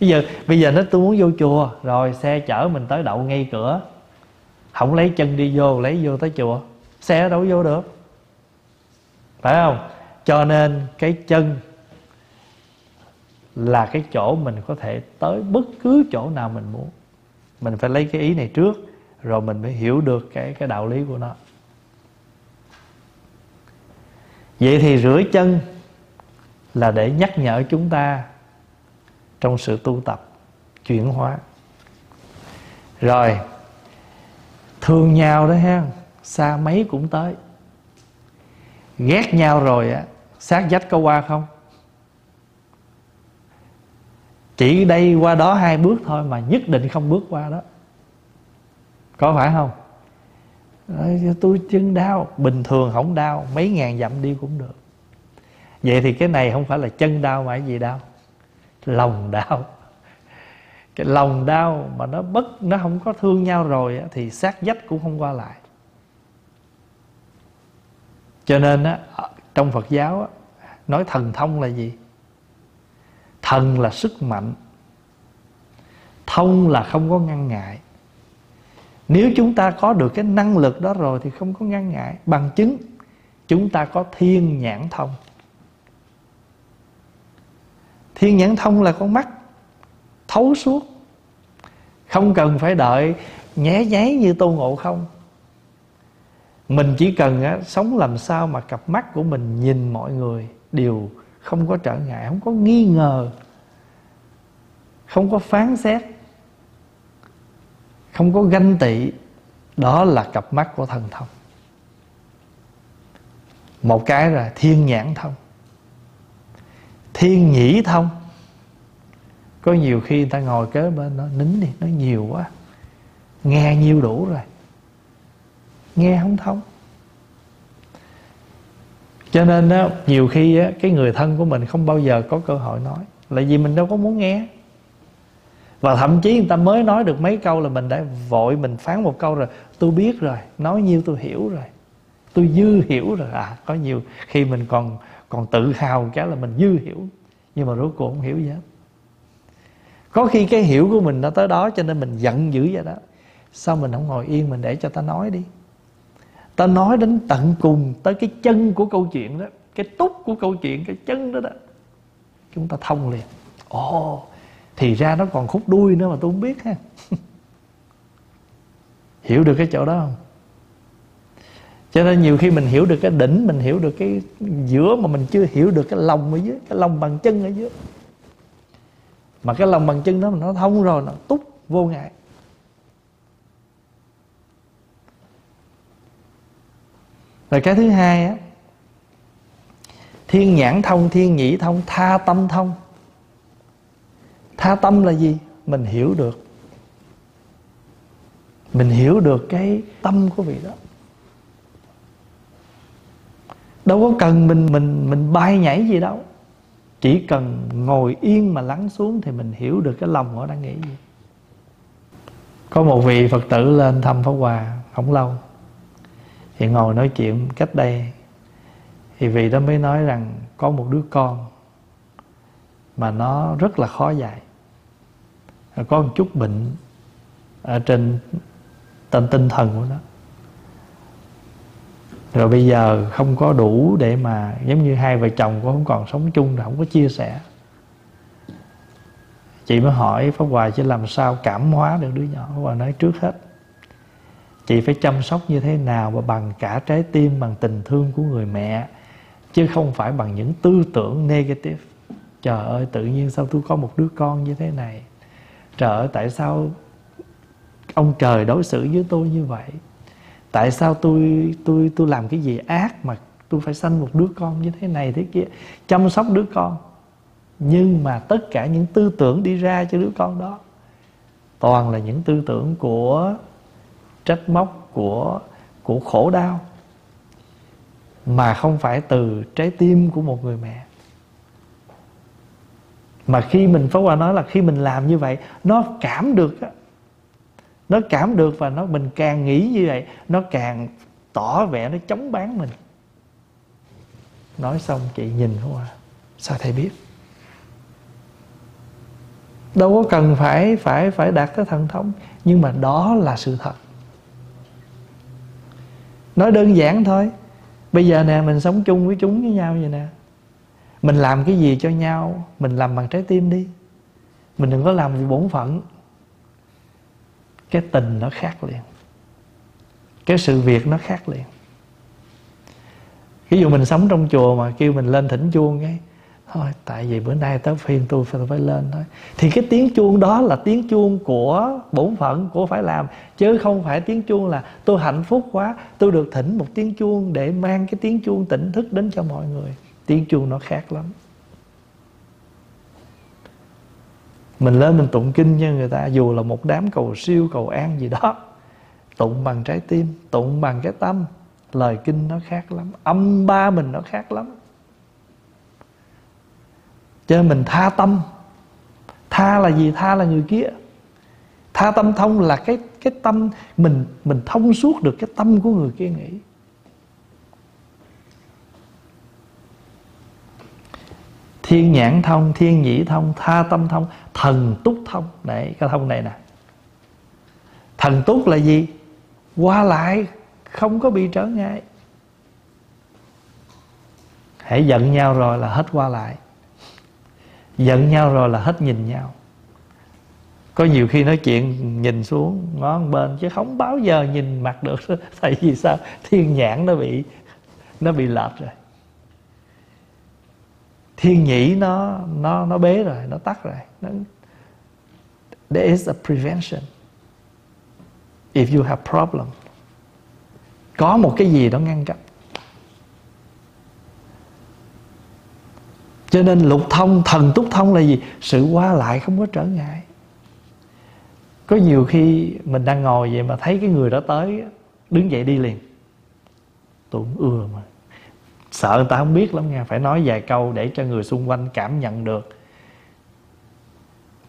Bây giờ bây giờ nó tôi muốn vô chùa, rồi xe chở mình tới đậu ngay cửa. Không lấy chân đi vô, lấy vô tới chùa. Xe đâu vô được? Phải không? Cho nên cái chân là cái chỗ mình có thể tới bất cứ chỗ nào mình muốn. Mình phải lấy cái ý này trước, rồi mình mới hiểu được cái cái đạo lý của nó. Vậy thì rửa chân là để nhắc nhở chúng ta trong sự tu tập, chuyển hóa. Rồi, thương nhau đó ha, xa mấy cũng tới ghét nhau rồi á sát dách có qua không? Chỉ đây qua đó hai bước thôi mà nhất định không bước qua đó. Có phải không? Tôi chân đau, bình thường không đau, mấy ngàn dặm đi cũng được. Vậy thì cái này không phải là chân đau mà cái gì đau? Lòng đau. Cái lòng đau mà nó bất, nó không có thương nhau rồi thì sát dách cũng không qua lại cho nên á trong Phật giáo á, nói thần thông là gì? Thần là sức mạnh thông là không có ngăn ngại. Nếu chúng ta có được cái năng lực đó rồi thì không có ngăn ngại. Bằng chứng chúng ta có thiên nhãn thông. Thiên nhãn thông là con mắt thấu suốt. Không cần phải đợi nhé nháy như tô ngộ không mình chỉ cần á, sống làm sao mà cặp mắt của mình nhìn mọi người đều không có trở ngại không có nghi ngờ không có phán xét không có ganh tị đó là cặp mắt của thần thông. Một cái là thiên nhãn thông. Thiên nhĩ thông. Có nhiều khi người ta ngồi kế bên nó nín đi nó nhiều quá nghe nhiêu đủ rồi nghe không thông. Cho nên đó, nhiều khi á, cái người thân của mình không bao giờ có cơ hội nói. Là vì mình đâu có muốn nghe. Và thậm chí người ta mới nói được mấy câu là mình đã vội mình phán một câu rồi tôi biết rồi nói nhiêu tôi hiểu rồi tôi dư hiểu rồi. À có nhiều khi mình còn còn tự hào cái là mình dư hiểu nhưng mà rốt cuộc không hiểu gì hết. Có khi cái hiểu của mình nó tới đó cho nên mình giận dữ vậy đó. Sao mình không ngồi yên mình để cho ta nói đi? Ta nói đến tận cùng tới cái chân của câu chuyện đó, cái túc của câu chuyện, cái chân đó đó. Chúng ta thông liền. Ồ, thì ra nó còn khúc đuôi nữa mà tôi không biết ha. [laughs] Hiểu được cái chỗ đó không? Cho nên nhiều khi mình hiểu được cái đỉnh, mình hiểu được cái giữa mà mình chưa hiểu được cái lòng ở dưới, cái lòng bằng chân ở dưới. Mà cái lòng bằng chân đó nó thông rồi, nó túc vô ngại. Rồi cái thứ hai á, thiên nhãn thông, thiên nhĩ thông, tha tâm thông. Tha tâm là gì? Mình hiểu được. Mình hiểu được cái tâm của vị đó. Đâu có cần mình mình mình bay nhảy gì đâu. Chỉ cần ngồi yên mà lắng xuống thì mình hiểu được cái lòng họ đang nghĩ gì. Có một vị phật tử lên thăm pháp hòa không lâu thì ngồi nói chuyện cách đây. Thì vị đó mới nói rằng có một đứa con mà nó rất là khó dạy. Có một chút bệnh ở trên tên tinh thần của nó. Rồi bây giờ không có đủ để mà giống như hai vợ chồng cũng không còn sống chung rồi, không có chia sẻ. Chị mới hỏi pháp hòa chứ làm sao cảm hóa được đứa nhỏ. Pháp hòa nói trước hết chị phải chăm sóc như thế nào và bằng cả trái tim, bằng tình thương của người mẹ, chứ không phải bằng những tư tưởng negative. Trời ơi, tự nhiên sao tôi có một đứa con như thế này? Trời ơi, tại sao ông trời đối xử với tôi như vậy? Tại sao tôi tôi tôi làm cái gì ác mà tôi phải sanh một đứa con như thế này, thế kia? Chăm sóc đứa con. Nhưng mà tất cả những tư tưởng đi ra cho đứa con đó toàn là những tư tưởng của trách móc của của khổ đau, mà không phải từ trái tim của một người mẹ. Mà khi mình, Pháp Hòa nói là khi mình làm như vậy, nó cảm được á. Nó cảm được và nó, mình càng nghĩ như vậy, nó càng tỏ vẻ, nó chống bán mình. Nói xong chị nhìn không à sao thầy biết? Đâu có cần phải phải phải đạt tới thần thông, nhưng mà đó là sự thật nói đơn giản thôi. Bây giờ nè, mình sống chung với chúng với nhau vậy nè. Mình làm cái gì cho nhau? Mình làm bằng trái tim đi. Mình đừng có làm vì bổn phận. Cái tình nó khác liền. Cái sự việc nó khác liền. Ví dụ mình sống trong chùa mà kêu mình lên thỉnh chuông cái thôi tại vì bữa nay tới phiên tôi phải, phải lên thôi. Thì cái tiếng chuông đó là tiếng chuông của bổn phận của phải làm. Chứ không phải tiếng chuông là tôi hạnh phúc quá tôi được thỉnh một tiếng chuông để mang cái tiếng chuông tỉnh thức đến cho mọi người. Tiếng chuông nó khác lắm. Mình lên mình tụng kinh cho người ta dù là một đám cầu siêu cầu an gì đó. Tụng bằng trái tim tụng bằng cái tâm. Lời kinh nó khác lắm âm ba mình nó khác lắm cho nên mình tha tâm. Tha là gì? Tha là người kia. Tha tâm thông là cái cái tâm mình mình thông suốt được cái tâm của người kia nghĩ. Thiên nhãn thông, thiên nhĩ thông, tha tâm thông, thần túc thông. Đấy cái thông này nè. Thần túc là gì? Qua lại, không có bị trở ngại. Hãy giận nhau rồi là hết qua lại giận nhau rồi là hết nhìn nhau. Có nhiều khi nói chuyện nhìn xuống ngón bên chứ không bao giờ nhìn mặt được. [laughs] Tại vì sao? Thiên nhãn nó bị nó bị lệch rồi. Thiên nhĩ nó nó nó bế rồi nó tắt rồi. Nó, there is a prevention. If you have problem có một cái gì đó ngăn cách. Cho nên lục thông, thần túc thông là gì? Sự qua lại không có trở ngại. Có nhiều khi mình đang ngồi vậy mà thấy cái người đó tới đứng dậy đi liền. Tôi cũng ưa mà. Sợ người ta không biết lắm nha, phải nói vài câu để cho người xung quanh cảm nhận được.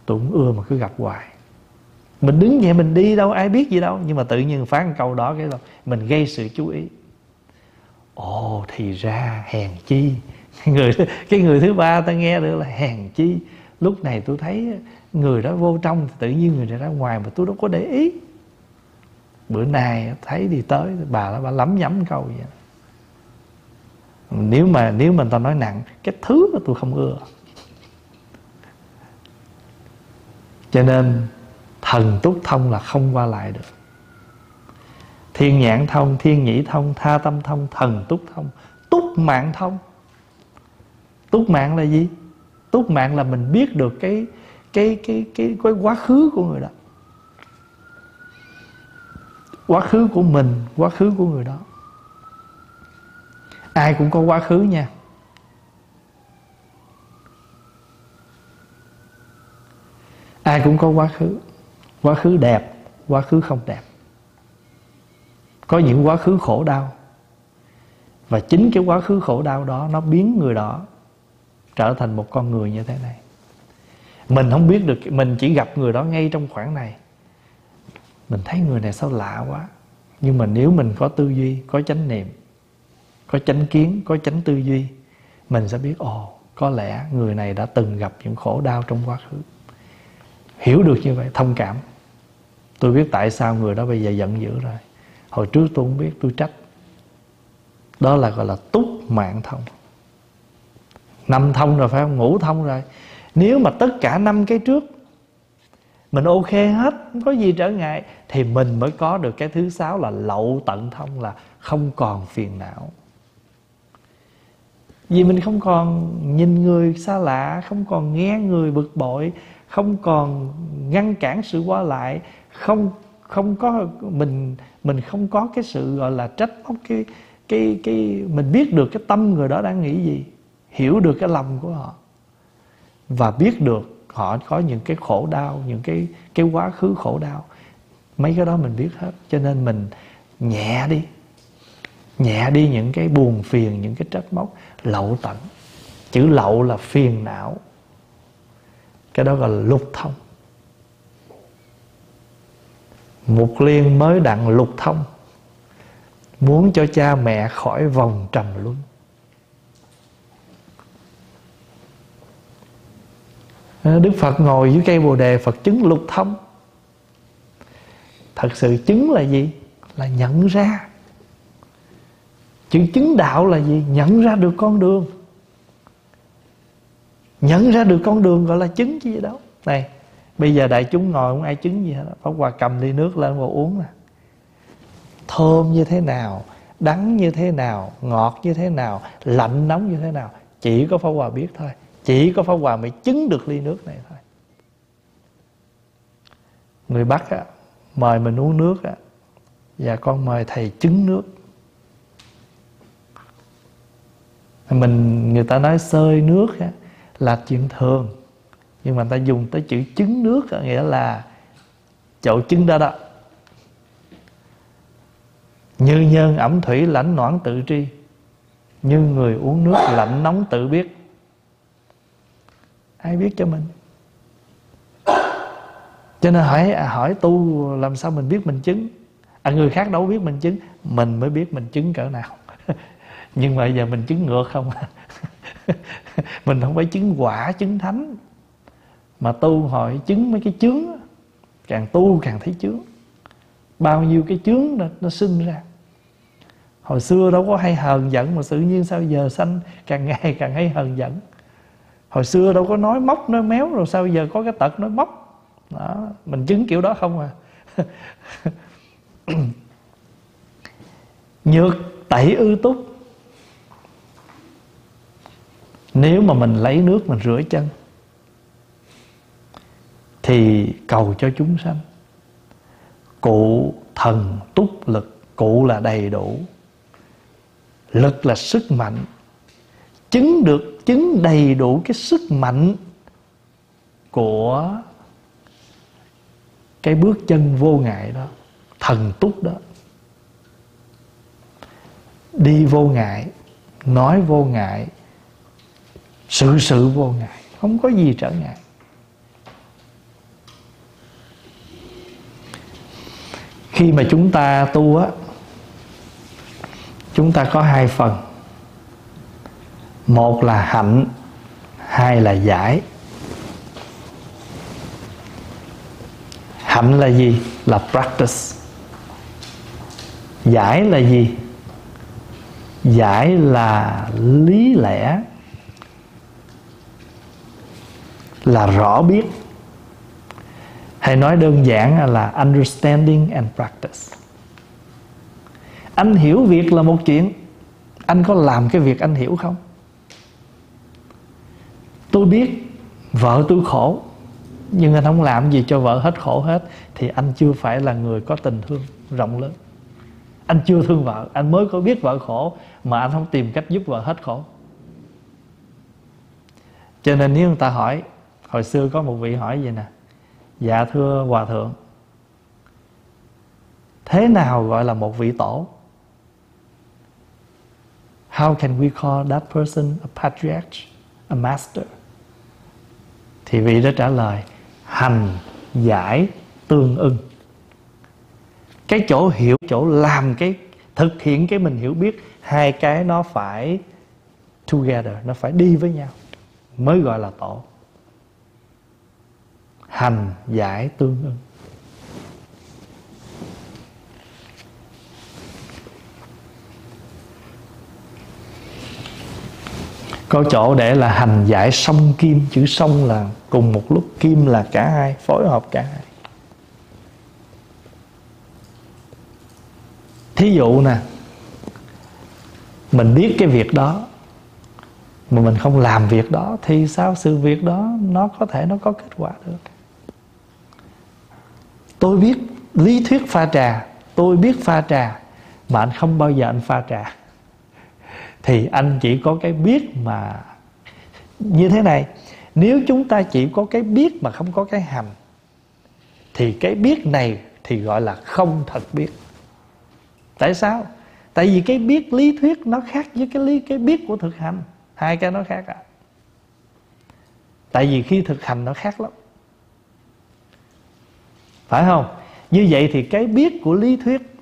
Tôi cũng ưa mà cứ gặp hoài. Mình đứng vậy mình đi đâu, ai biết gì đâu, nhưng mà tự nhiên phán câu đó cái là mình gây sự chú ý. Ồ, thì ra hèn chi [laughs] người cái người thứ ba ta nghe được là hèn chi. Lúc này tôi thấy người đó vô trong thì tự nhiên người này ra ngoài mà tôi đâu có để ý. Bữa nay thấy đi tới, bà đó bà lắm nhắm câu vậy nếu mà nếu mình ta nói nặng, cái thứ mà tôi không ưa. Cho nên thần túc thông là không qua lại được. Thiên nhãn thông, thiên nhĩ thông, tha tâm thông, thần túc thông, túc mạng thông túc mạng là gì? Túc mạng là mình biết được cái cái cái cái cái quá khứ của người đó. Quá khứ của mình, quá khứ của người đó. Ai cũng có quá khứ nha. Ai cũng có quá khứ. Quá khứ đẹp, quá khứ không đẹp. Có những quá khứ khổ đau. Và chính cái quá khứ khổ đau đó nó biến người đó trở thành một con người như thế này. Mình không biết được, mình chỉ gặp người đó ngay trong khoảng này. Mình thấy người này sao lạ quá. Nhưng mà nếu mình có tư duy, có chánh niệm, có chánh kiến, có chánh tư duy, mình sẽ biết, ồ, có lẽ người này đã từng gặp những khổ đau trong quá khứ. Hiểu được như vậy, thông cảm. Tôi biết tại sao người đó bây giờ giận dữ rồi. Hồi trước tôi không biết, tôi trách. Đó là, gọi là túc mạng thông năm thông rồi, phải không? Ngủ thông rồi. Nếu mà tất cả năm cái trước, mình ok hết, không có gì trở ngại, thì mình mới có được cái thứ sáu là lậu tận thông, là không còn phiền não. Vì mình không còn nhìn người xa lạ, không còn nghe người bực bội, không còn ngăn cản sự qua lại, không không có mình mình không có cái sự, gọi là, trách móc cái cái cái, mình biết được cái tâm người đó đang nghĩ gì hiểu được cái lòng của họ và biết được họ có những cái khổ đau, những cái cái quá khứ khổ đau, mấy cái đó mình biết hết. Cho nên mình nhẹ đi nhẹ đi những cái buồn phiền, những cái trách móc, lậu tận. Chữ lậu là phiền não. Cái đó gọi là lục thông. Mục liên mới đặng lục thông, Muốn cho cha mẹ khỏi vòng trầm luân. Ờ, Đức Phật ngồi dưới cây bồ đề, Phật chứng lục thông. Thật sự chứng là gì? Là nhận ra. Chữ chứng đạo là gì? Nhận ra được con đường. Nhận ra được con đường gọi là chứng chứ gì đâu Này, Bây giờ đại chúng ngồi không ai chứng gì hết Pháp Hòa cầm ly nước lên và uống nè. Thơm như thế nào? Đắng như thế nào? Ngọt như thế nào? Lạnh nóng như thế nào? Chỉ có Pháp Hòa biết thôi. Chỉ có Pháp Hòa mới chứng được ly nước này thôi. Người Bắc á, mời mình uống nước á, Và con mời thầy chứng nước. Mình người ta nói sơi nước á, là chuyện thường nhưng mà ta dùng tới chữ chứng nước nghĩa là chậu chứng đó đó. Như nhân ẩm thủy lãnh noãn tự tri như người uống nước lạnh nóng tự biết ai biết cho mình? Cho nên hỏi à, hỏi tu làm sao mình biết mình chứng? À, người khác đâu biết mình chứng. Mình mới biết mình chứng cỡ nào. [laughs] Nhưng mà giờ mình chứng ngược không? [laughs] Mình không phải chứng quả chứng thánh. Mà tu hỏi chứng mấy cái chướng càng tu càng thấy chướng. Bao nhiêu cái chướng nó, nó sinh ra. Hồi xưa đâu có hay hờn giận mà tự nhiên sao giờ sanh càng ngày càng hay hờn giận hồi xưa đâu có nói móc, nói méo, rồi sao giờ có cái tật nói móc? Đó, mình chứng kiểu đó không à. [coughs] Nhược tẩy ư túc. Nếu mà mình lấy nước mình rửa chân, thì cầu cho chúng sanh. Cụ thần túc lực, cụ là đầy đủ. Lực là sức mạnh chứng được, chứng đầy đủ cái sức mạnh của cái bước chân vô ngại đó, thần túc đó. Đi vô ngại, nói vô ngại sự sự vô ngại, không có gì trở ngại. Khi mà chúng ta tu á, chúng ta có hai phần một là hạnh, hai là giải. Hạnh là gì? Là practice. Giải là gì? Giải là lý lẽ. Là rõ biết. Hay nói đơn giản là understanding and practice. Anh hiểu việc là một chuyện. Anh có làm cái việc anh hiểu không? Tôi biết vợ tôi khổ, nhưng anh không làm gì cho vợ hết khổ hết, thì anh chưa phải là người có tình thương rộng lớn. Anh chưa thương vợ, anh mới có biết vợ khổ, mà anh không tìm cách giúp vợ hết khổ. Cho nên nếu người ta hỏi, hồi xưa có một vị hỏi vậy nè dạ thưa hòa thượng, thế nào gọi là một vị tổ? How can we call that person a patriarch, a master? Thì vị đó trả lời, hành giải tương ưng. Cái chỗ hiểu, chỗ làm cái, thực hiện cái mình hiểu biết, hai cái nó phải together, nó phải đi với nhau, mới gọi là tổ. Hành giải tương ưng. Có chỗ để là hành giải song kim, chữ song là cùng một lúc kim là cả hai, phối hợp cả hai. Thí dụ nè, mình biết cái việc đó, mà mình không làm việc đó, thì sao sự việc đó nó có thể nó có kết quả được? Tôi biết lý thuyết pha trà, tôi biết pha trà, mà anh không bao giờ anh pha trà thì anh chỉ có cái biết mà như thế này. Nếu chúng ta chỉ có cái biết mà không có cái hành thì cái biết này thì gọi là không thật biết. Tại sao? Tại vì cái biết lý thuyết nó khác với cái lý, cái biết của thực hành. Hai cái nó khác à. Tại vì khi thực hành nó khác lắm. Phải không? Như vậy thì cái biết của lý thuyết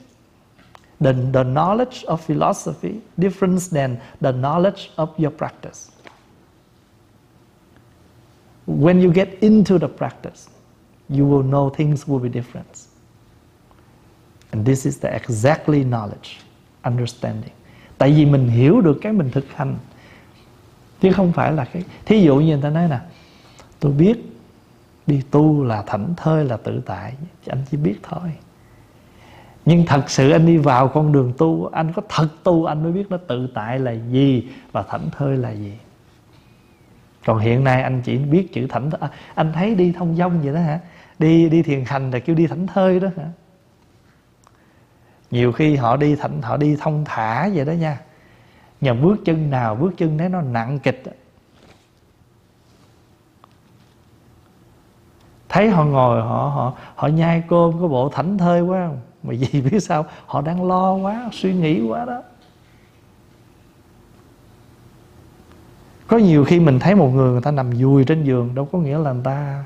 the, the knowledge of philosophy different than the knowledge of your practice. When you get into the practice you will know things will be different. And this is the exactly knowledge understanding. Tại vì mình hiểu được cái mình thực hành chứ không phải là cái thí dụ như người ta nói nè tôi biết đi tu là thảnh thơi là tự tại anh chỉ biết thôi nhưng thật sự anh đi vào con đường tu anh có thật tu anh mới biết nó tự tại là gì và thảnh thơi là gì. Còn hiện nay anh chỉ biết chữ thảnh thơi. À, anh thấy đi thông dong vậy đó hả? Đi đi thiền hành là kêu đi thảnh thơi đó hả? Nhiều khi họ đi thảnh họ đi thông thả vậy đó nha. Nhờ bước chân nào bước chân đấy nó nặng kịch thấy họ ngồi họ họ họ nhai cơm có bộ thảnh thơi quá không? Mà vì [laughs] biết sao? Họ đang lo quá, suy nghĩ quá đó. Có nhiều khi mình thấy một người người ta nằm vùi trên giường, đâu có nghĩa là người ta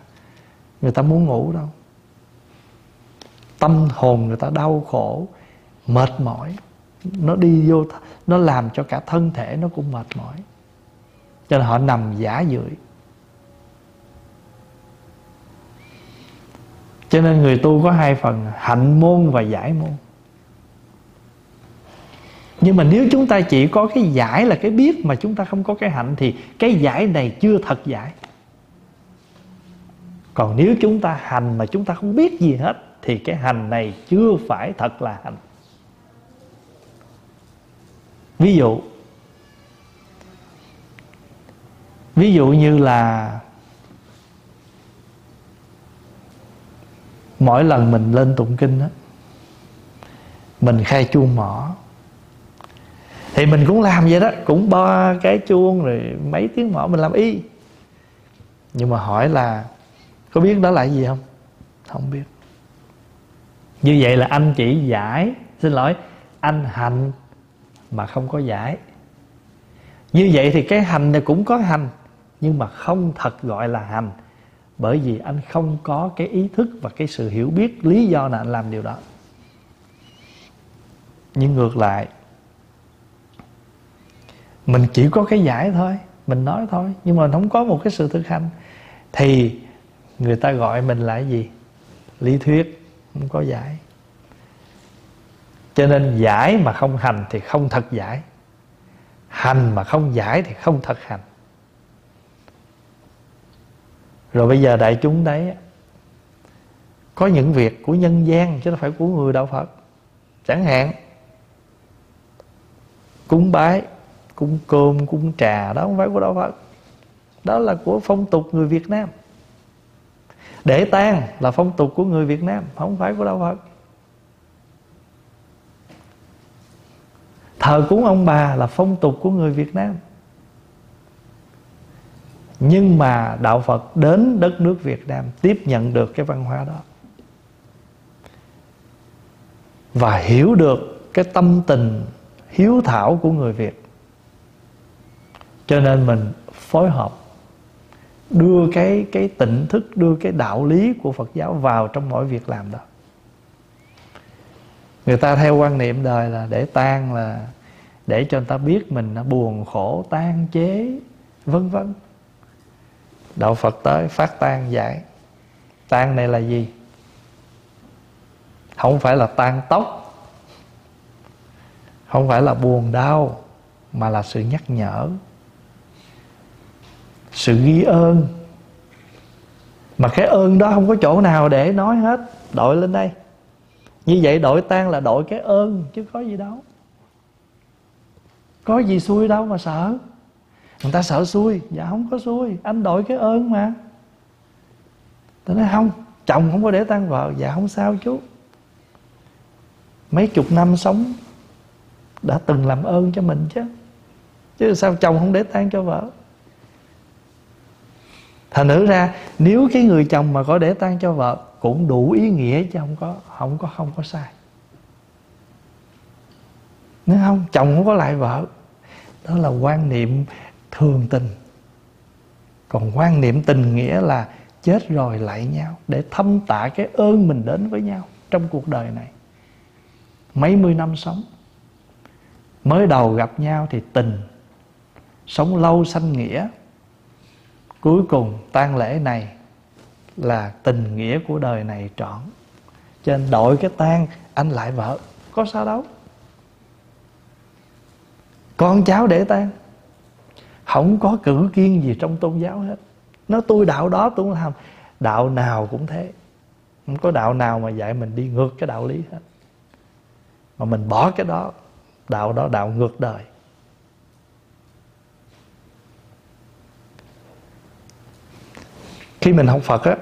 người ta muốn ngủ đâu. Tâm hồn người ta đau khổ, mệt mỏi. Nó đi vô nó làm cho cả thân thể nó cũng mệt mỏi. Cho nên họ nằm giả dưỡi cho nên người tu có hai phần, hạnh môn và giải môn. Nhưng mà nếu chúng ta chỉ có cái giải là cái biết mà chúng ta không có cái hạnh, thì cái giải này chưa thật giải. Còn nếu chúng ta hành mà chúng ta không biết gì hết, thì cái hành này chưa phải thật là hành ví dụ ví dụ như là mỗi lần mình lên tụng kinh á, mình khai chuông mỏ thì mình cũng làm vậy đó, cũng bo cái chuông rồi mấy tiếng mỏ mình làm y. Nhưng mà hỏi là, có biết đó là gì không? Không biết. Như vậy là anh chỉ giải, xin lỗi, anh hành mà không có giải. Như vậy thì cái hành này cũng có hành, nhưng mà không thật gọi là hành bởi vì anh không có cái ý thức và cái sự hiểu biết lý do nào anh làm điều đó. Nhưng ngược lại, mình chỉ có cái giải thôi, mình nói thôi, nhưng mà không có một cái sự thực hành. Thì người ta gọi mình là cái gì? Lý thuyết, không có giải. Cho nên giải mà không hành thì không thật giải. Hành mà không giải thì không thật hành rồi bây giờ đại chúng đấy, có những việc của nhân gian chứ không phải của người đạo phật. Chẳng hạn, cúng bái, cúng cơm, cúng trà, đó không phải của đạo phật. Đó là của phong tục người việt nam. Để tang là phong tục của người việt nam, không phải của đạo phật. Thờ cúng ông bà là phong tục của người việt nam nhưng mà đạo phật đến đất nước việt nam tiếp nhận được cái văn hóa đó và hiểu được cái tâm tình hiếu thảo của người việt. Cho nên mình phối hợp đưa cái cái tỉnh thức, đưa cái đạo lý của Phật giáo vào trong mỗi việc làm đó. Người ta theo quan niệm đời là để tan là để cho người ta biết mình buồn khổ tan chế, vân vân đạo Phật tới phát tan giải tan này là gì? Không phải là tan tóc. Không phải là buồn đau, mà là sự nhắc nhở. Sự ghi ơn. Mà cái ơn đó không có chỗ nào để nói hết. Đội lên đây. Như vậy đội tan là đội cái ơn, chứ có gì đâu. Có gì xui đâu mà sợ người ta sợ xui. Dạ không có xui. Anh đội cái ơn mà. Tôi nói, không, chồng không có để tan vợ. Dạ không sao chú. Mấy chục năm sống đã từng làm ơn cho mình chứ. Chứ sao chồng không để tan cho vợ? Thành nữ ra, nếu cái người chồng mà có để tan cho vợ cũng đủ ý nghĩa chứ không có không có không có sai. Nếu không, chồng không có lại vợ. Đó là quan niệm thường tình. Còn quan niệm tình nghĩa là chết rồi lại nhau, để thâm tạ cái ơn mình đến với nhau trong cuộc đời này. Mấy mươi năm sống, mới đầu gặp nhau thì tình, sống lâu sanh nghĩa. Cuối cùng tang lễ này là tình nghĩa của đời này trọn. Cho nên đội cái tang, anh lại vợ, có sao đâu. Con cháu để tang không có cử kiên gì trong tôn giáo hết. Nó tôi đạo đó tôi làm. Đạo nào cũng thế. Không có đạo nào mà dạy mình đi ngược cái đạo lý hết. Mà mình bỏ cái đó, đạo đó đạo ngược đời. Khi mình học phật á,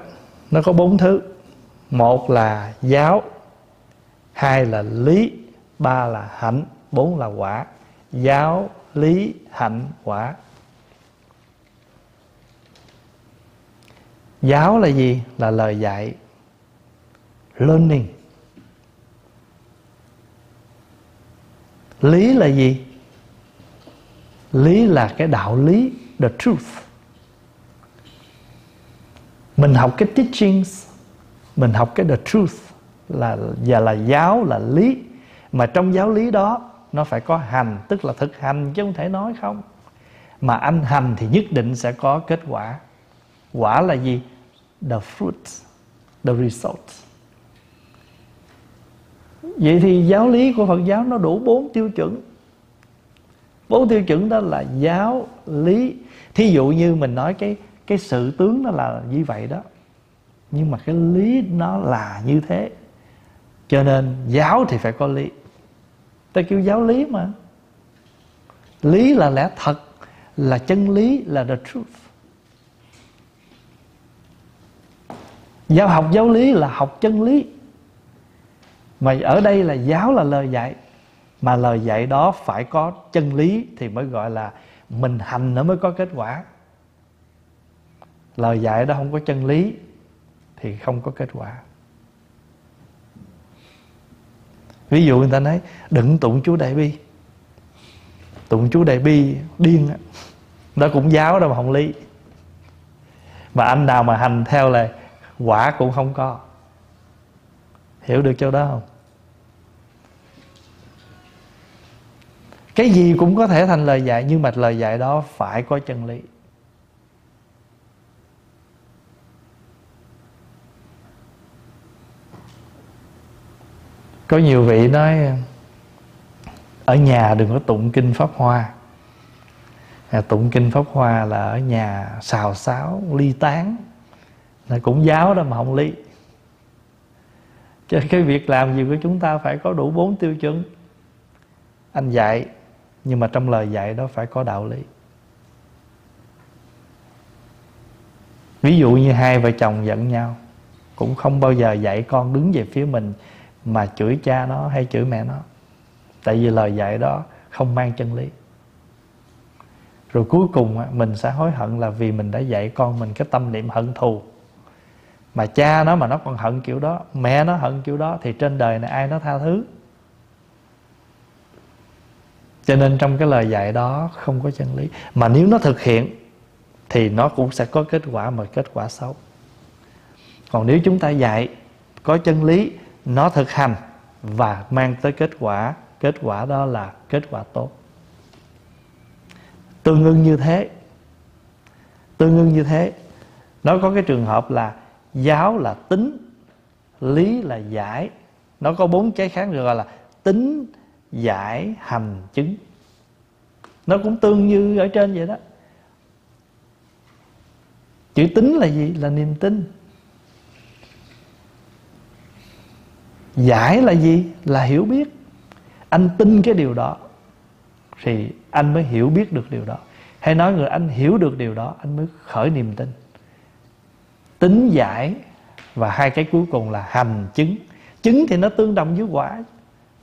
nó có bốn thứ. Một là giáo, hai là lý, ba là hạnh, bốn là quả. Giáo, lý, hạnh, quả. Giáo là gì? Là lời dạy. Learning. Lý là gì? Lý là cái đạo lý, the truth. Mình học cái teachings, mình học cái the truth. Là, và là giáo, là lý. Mà trong giáo lý đó, nó phải có hành, tức là thực hành chứ không thể nói không. Mà anh hành thì nhất định sẽ có kết quả. Quả là gì? The fruit, the result. Vậy thì giáo lý của phật giáo nó đủ bốn tiêu chuẩn. Bốn tiêu chuẩn đó là giáo lý. Thí dụ như mình nói cái cái sự tướng nó là như vậy đó. Nhưng mà cái lý nó là như thế. Cho nên giáo thì phải có lý. Ta kêu giáo lý mà. Lý là lẽ thật, là chân lý, là the truth. Giáo học giáo lý là học chân lý. Mà ở đây là giáo là lời dạy. Mà lời dạy đó phải có chân lý thì mới gọi là mình hành nó mới có kết quả. Lời dạy đó không có chân lý thì không có kết quả. Ví dụ người ta nói, đừng tụng chú đại bi. Tụng chú đại bi điên á. Đó cũng giáo đâu mà không lý. Mà anh nào mà hành theo là quả cũng không có. Hiểu được chỗ đó không? Cái gì cũng có thể thành lời dạy, nhưng mà lời dạy đó phải có chân lý. Có nhiều vị nói, ở nhà đừng có tụng kinh pháp hoa. À, tụng kinh pháp hoa là ở nhà xào xáo, ly tán là cũng giáo đó mà không lý. Cho cái việc làm gì của chúng ta phải có đủ bốn tiêu chuẩn. Anh dạy, nhưng mà trong lời dạy đó phải có đạo lý. Ví dụ như hai vợ chồng giận nhau, cũng không bao giờ dạy con đứng về phía mình mà chửi cha nó hay chửi mẹ nó. Tại vì lời dạy đó không mang chân lý. Rồi cuối cùng mình sẽ hối hận là vì mình đã dạy con mình cái tâm niệm hận thù mà cha nó mà nó còn hận kiểu đó, mẹ nó hận kiểu đó, thì trên đời này ai nó tha thứ? Cho nên trong cái lời dạy đó không có chân lý. Mà nếu nó thực hiện, thì nó cũng sẽ có kết quả mà kết quả xấu. Còn nếu chúng ta dạy có chân lý, nó thực hành và mang tới kết quả kết quả đó là kết quả tốt. Tương ưng như thế, tương ưng như thế, nó có cái trường hợp là giáo là tính, lý là giải. Nó có bốn cái khác được gọi là tính, giải, hành, chứng. Nó cũng tương như ở trên vậy đó. Chữ tính là gì? Là niềm tin. Giải là gì? Là hiểu biết. Anh tin cái điều đó thì anh mới hiểu biết được điều đó. Hay nói người anh hiểu được điều đó, anh mới khởi niềm tin tính giải, và hai cái cuối cùng là hành chứng. Chứng thì nó tương đồng với quả.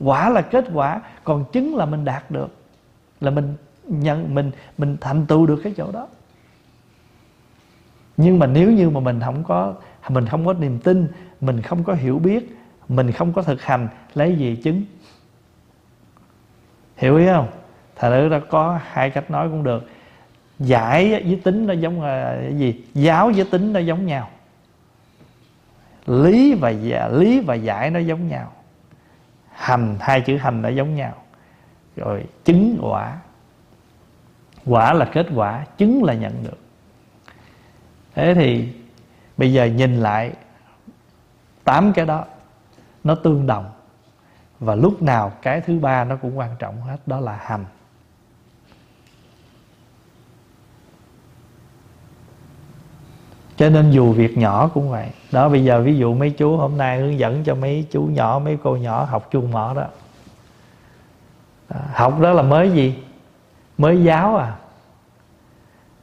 Quả là kết quả, còn chứng là mình đạt được, là mình nhận, mình mình thành tựu được cái chỗ đó. Nhưng mà nếu như mà mình không có, mình không có niềm tin, mình không có hiểu biết, mình không có thực hành, lấy gì chứng? Hiểu ý không? Thà nữ đã có hai cách nói cũng được giải với tính nó giống là cái gì? Giáo với tính nó giống nhau. Lý và lý và giải nó giống nhau. Hành, hai chữ hành nó giống nhau. Rồi chứng quả. Quả là kết quả, chứng là nhận được. Thế thì bây giờ nhìn lại tám cái đó, nó tương đồng. Và lúc nào cái thứ ba nó cũng quan trọng hết, đó là hành. Cho nên dù việc nhỏ cũng vậy. Đó, bây giờ ví dụ mấy chú hôm nay hướng dẫn cho mấy chú nhỏ, mấy cô nhỏ học chuông mỏ đó. À, học đó là mới gì? Mới giáo à?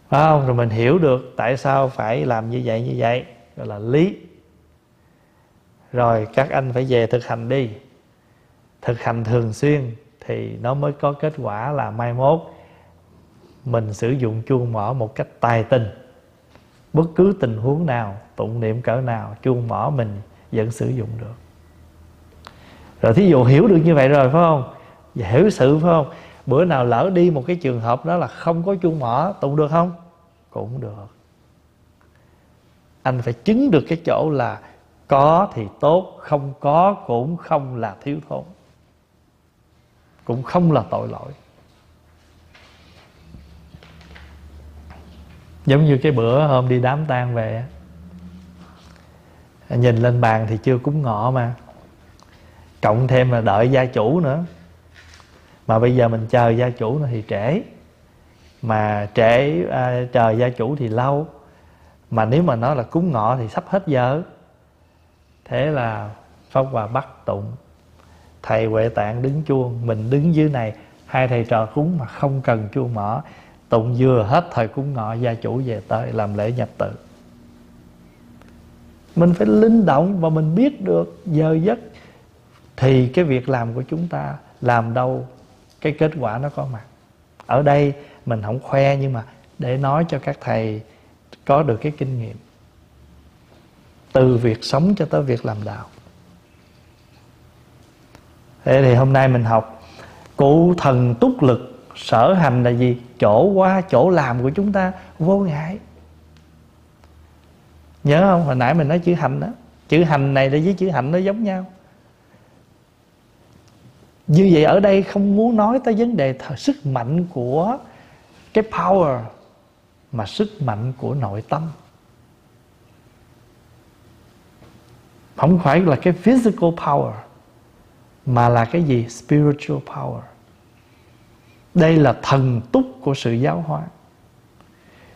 Phải không? Rồi mình hiểu được tại sao phải làm như vậy như vậy. Gọi là lý. Rồi các anh phải về thực hành đi. Thực hành thường xuyên thì nó mới có kết quả là mai mốt mình sử dụng chuông mỏ một cách tài tình bất cứ tình huống nào, tụng niệm cỡ nào, chuông mỏ mình vẫn sử dụng được. Rồi thí dụ hiểu được như vậy rồi, phải không? Và hiểu sự, phải không? Bữa nào lỡ đi một cái trường hợp đó là không có chuông mỏ tụng được không? Cũng được. Anh phải chứng được cái chỗ là có thì tốt, không có cũng không là thiếu thốn. Cũng không là tội lỗi. Giống như cái bữa hôm đi đám tang về nhìn lên bàn thì chưa cúng ngọ mà. Cộng thêm là đợi gia chủ nữa. Mà bây giờ mình chờ gia chủ nữa thì trễ. Mà trễ à, chờ gia chủ thì lâu. Mà nếu mà nói là cúng ngọ thì sắp hết giờ. Thế là pháp hòa bắt tụng. Thầy huệ tạng đứng chuông mình đứng dưới này. Hai thầy trò cúng mà không cần chuông mở tụng vừa hết thời cúng ngọ, gia chủ về tới làm lễ nhập tự. Mình phải linh động và mình biết được giờ giấc thì cái việc làm của chúng ta làm đâu, cái kết quả nó có mặt. Ở đây mình không khoe nhưng mà để nói cho các thầy có được cái kinh nghiệm. Từ việc sống cho tới việc làm đạo. Thế thì hôm nay mình học cụ thần túc lực sở hành là gì? Chỗ qua, chỗ làm của chúng ta vô ngại. Nhớ không? Hồi nãy mình nói chữ hành đó. Chữ hành này với chữ hạnh nó giống nhau. Như vậy ở đây không muốn nói tới vấn đề sức mạnh của cái power, mà sức mạnh của nội tâm. Không phải là cái physical power, mà là cái gì? Spiritual power đây là thần túc của sự giáo hóa.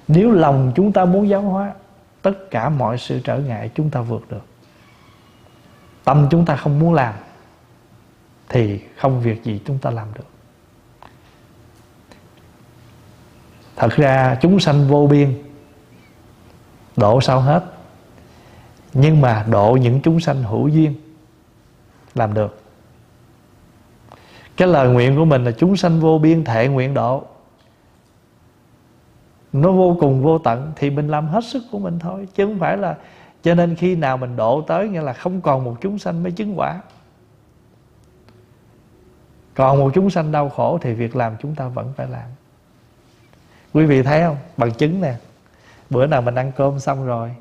Nếu lòng chúng ta muốn giáo hóa, tất cả mọi sự trở ngại chúng ta vượt được. Tâm chúng ta không muốn làm, thì không việc gì chúng ta làm được. Thật ra chúng sanh vô biên, độ sao hết. Nhưng mà độ những chúng sanh hữu duyên làm được cái lời nguyện của mình là chúng sanh vô biên thệ nguyện độ. Nó vô cùng vô tận thì mình làm hết sức của mình thôi. Chứ không phải là cho nên khi nào mình độ tới, nghĩa là không còn một chúng sanh mới chứng quả. Còn một chúng sanh đau khổ thì việc làm chúng ta vẫn phải làm. Quý vị thấy không? Bằng chứng nè. Bữa nào mình ăn cơm xong rồi,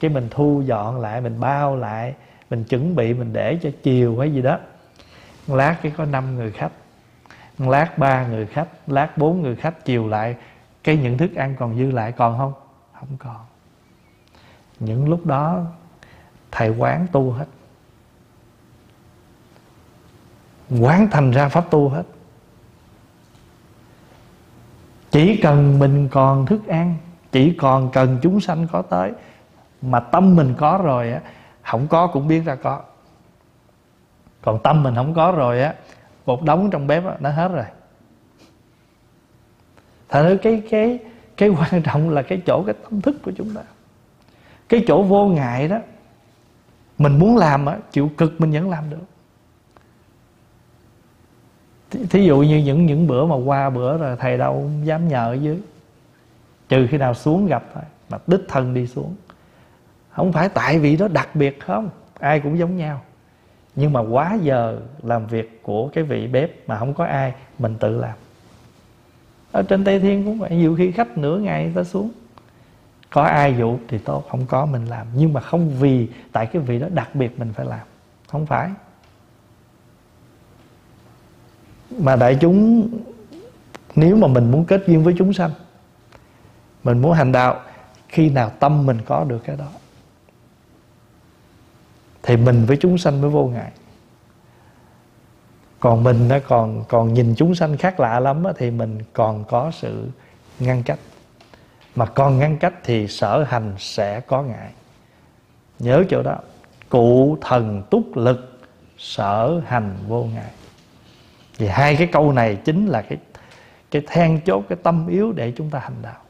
cái mình thu dọn lại, mình bao lại, mình chuẩn bị, mình để cho chiều hay gì đó lát cái có năm người khách. Lát ba người khách, lát bốn người khách, chiều lại, cái những thức ăn còn dư lại còn không? Không còn. Những lúc đó, thầy quán tu hết. Quán thành ra pháp tu hết. Chỉ cần mình còn thức ăn, chỉ còn cần chúng sanh có tới, mà tâm mình có rồi á, không có cũng biết ra có còn tâm mình không có rồi á một đống trong bếp á, nó hết rồi. Thật ra cái cái cái [laughs] quan trọng là cái chỗ cái tâm thức của chúng ta. Cái chỗ vô ngại đó mình muốn làm á chịu cực mình vẫn làm được. Thí dụ như những những bữa mà qua bữa rồi thầy đâu dám nhờ ở dưới. Trừ khi nào xuống gặp thôi mà đích thân đi xuống. Không phải tại vì đó đặc biệt không ai cũng giống nhau nhưng mà quá giờ làm việc của cái vị bếp mà không có ai, mình tự làm. Ở trên tây thiên cũng vậy, nhiều khi khách nửa ngày ta xuống. Có ai dụ thì tốt, không có mình làm. Nhưng mà không vì, tại cái vị đó đặc biệt mình phải làm. Không phải. Mà đại chúng, nếu mà mình muốn kết duyên với chúng sanh, mình muốn hành đạo, khi nào tâm mình có được cái đó thì mình với chúng sanh mới vô ngại còn mình nó còn còn nhìn chúng sanh khác lạ lắm đó, thì mình còn có sự ngăn cách. Mà còn ngăn cách thì sở hành sẽ có ngại nhớ chỗ đó cụ thần túc lực sở hành vô ngại vì hai cái câu này chính là cái cái then chốt cái tâm yếu để chúng ta hành đạo.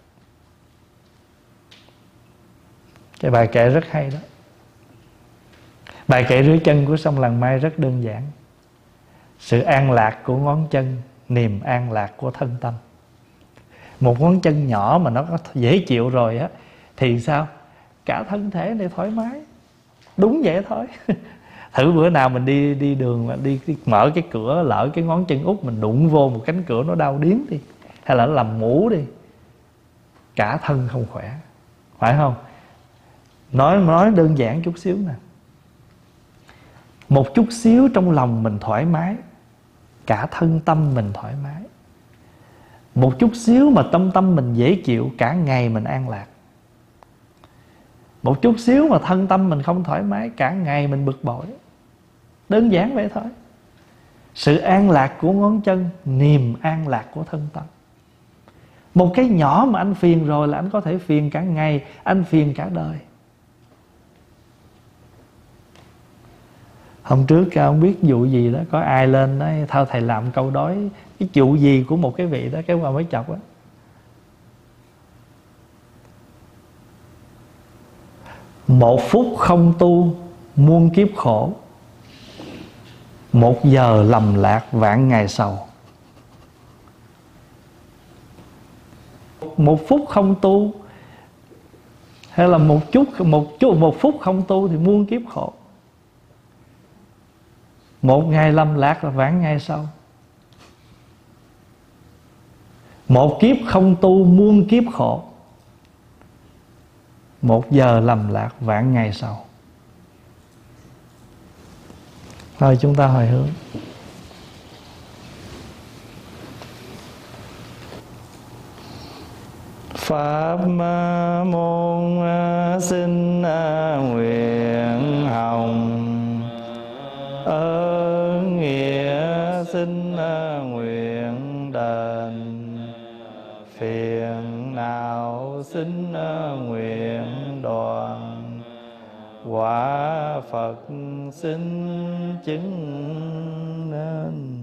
Cái bài kệ rất hay đó bài kệ rửa chân của sông làng mai rất đơn giản. Sự an lạc của ngón chân niềm an lạc của thân tâm. Một ngón chân nhỏ mà nó có dễ chịu rồi á thì sao? Cả thân thể này thoải mái. Đúng vậy thôi. [laughs] Thử bữa nào mình đi đi đường mà đi, đi mở cái cửa lỡ cái ngón chân út mình đụng vô một cánh cửa nó đau điếng đi hay là nó làm mũ đi cả thân không khỏe. Phải không? Nói nói đơn giản chút xíu nè một chút xíu trong lòng mình thoải mái, cả thân tâm mình thoải mái. Một chút xíu mà tâm tâm mình dễ chịu, cả ngày mình an lạc. Một chút xíu mà thân tâm mình không thoải mái, cả ngày mình bực bội. Đơn giản vậy thôi. Sự an lạc của ngón chân, niềm an lạc của thân tâm. Một cái nhỏ mà anh phiền rồi là anh có thể phiền cả ngày, anh phiền cả đời. Hôm trước không biết vụ gì đó, có ai lên nói thao thầy làm câu đói. Cái vụ gì của một cái vị đó, cái qua mới chọc á. Một phút không tu, muôn kiếp khổ. Một giờ lầm lạc vạn ngày sầu một phút không tu, hay là một chút một chút, một phút không tu thì muôn kiếp khổ. Một ngày lâm lạc là vãng ngay sau. Một kiếp không tu, muôn kiếp khổ. Một giờ lầm lạc vãng ngày sau. Thôi chúng ta hồi hướng. Pháp môn xin nguyện hồng. Ơn xin à, nguyện đền. Phiền não xin à, nguyện đoàn. Quả phật xin chứng nên.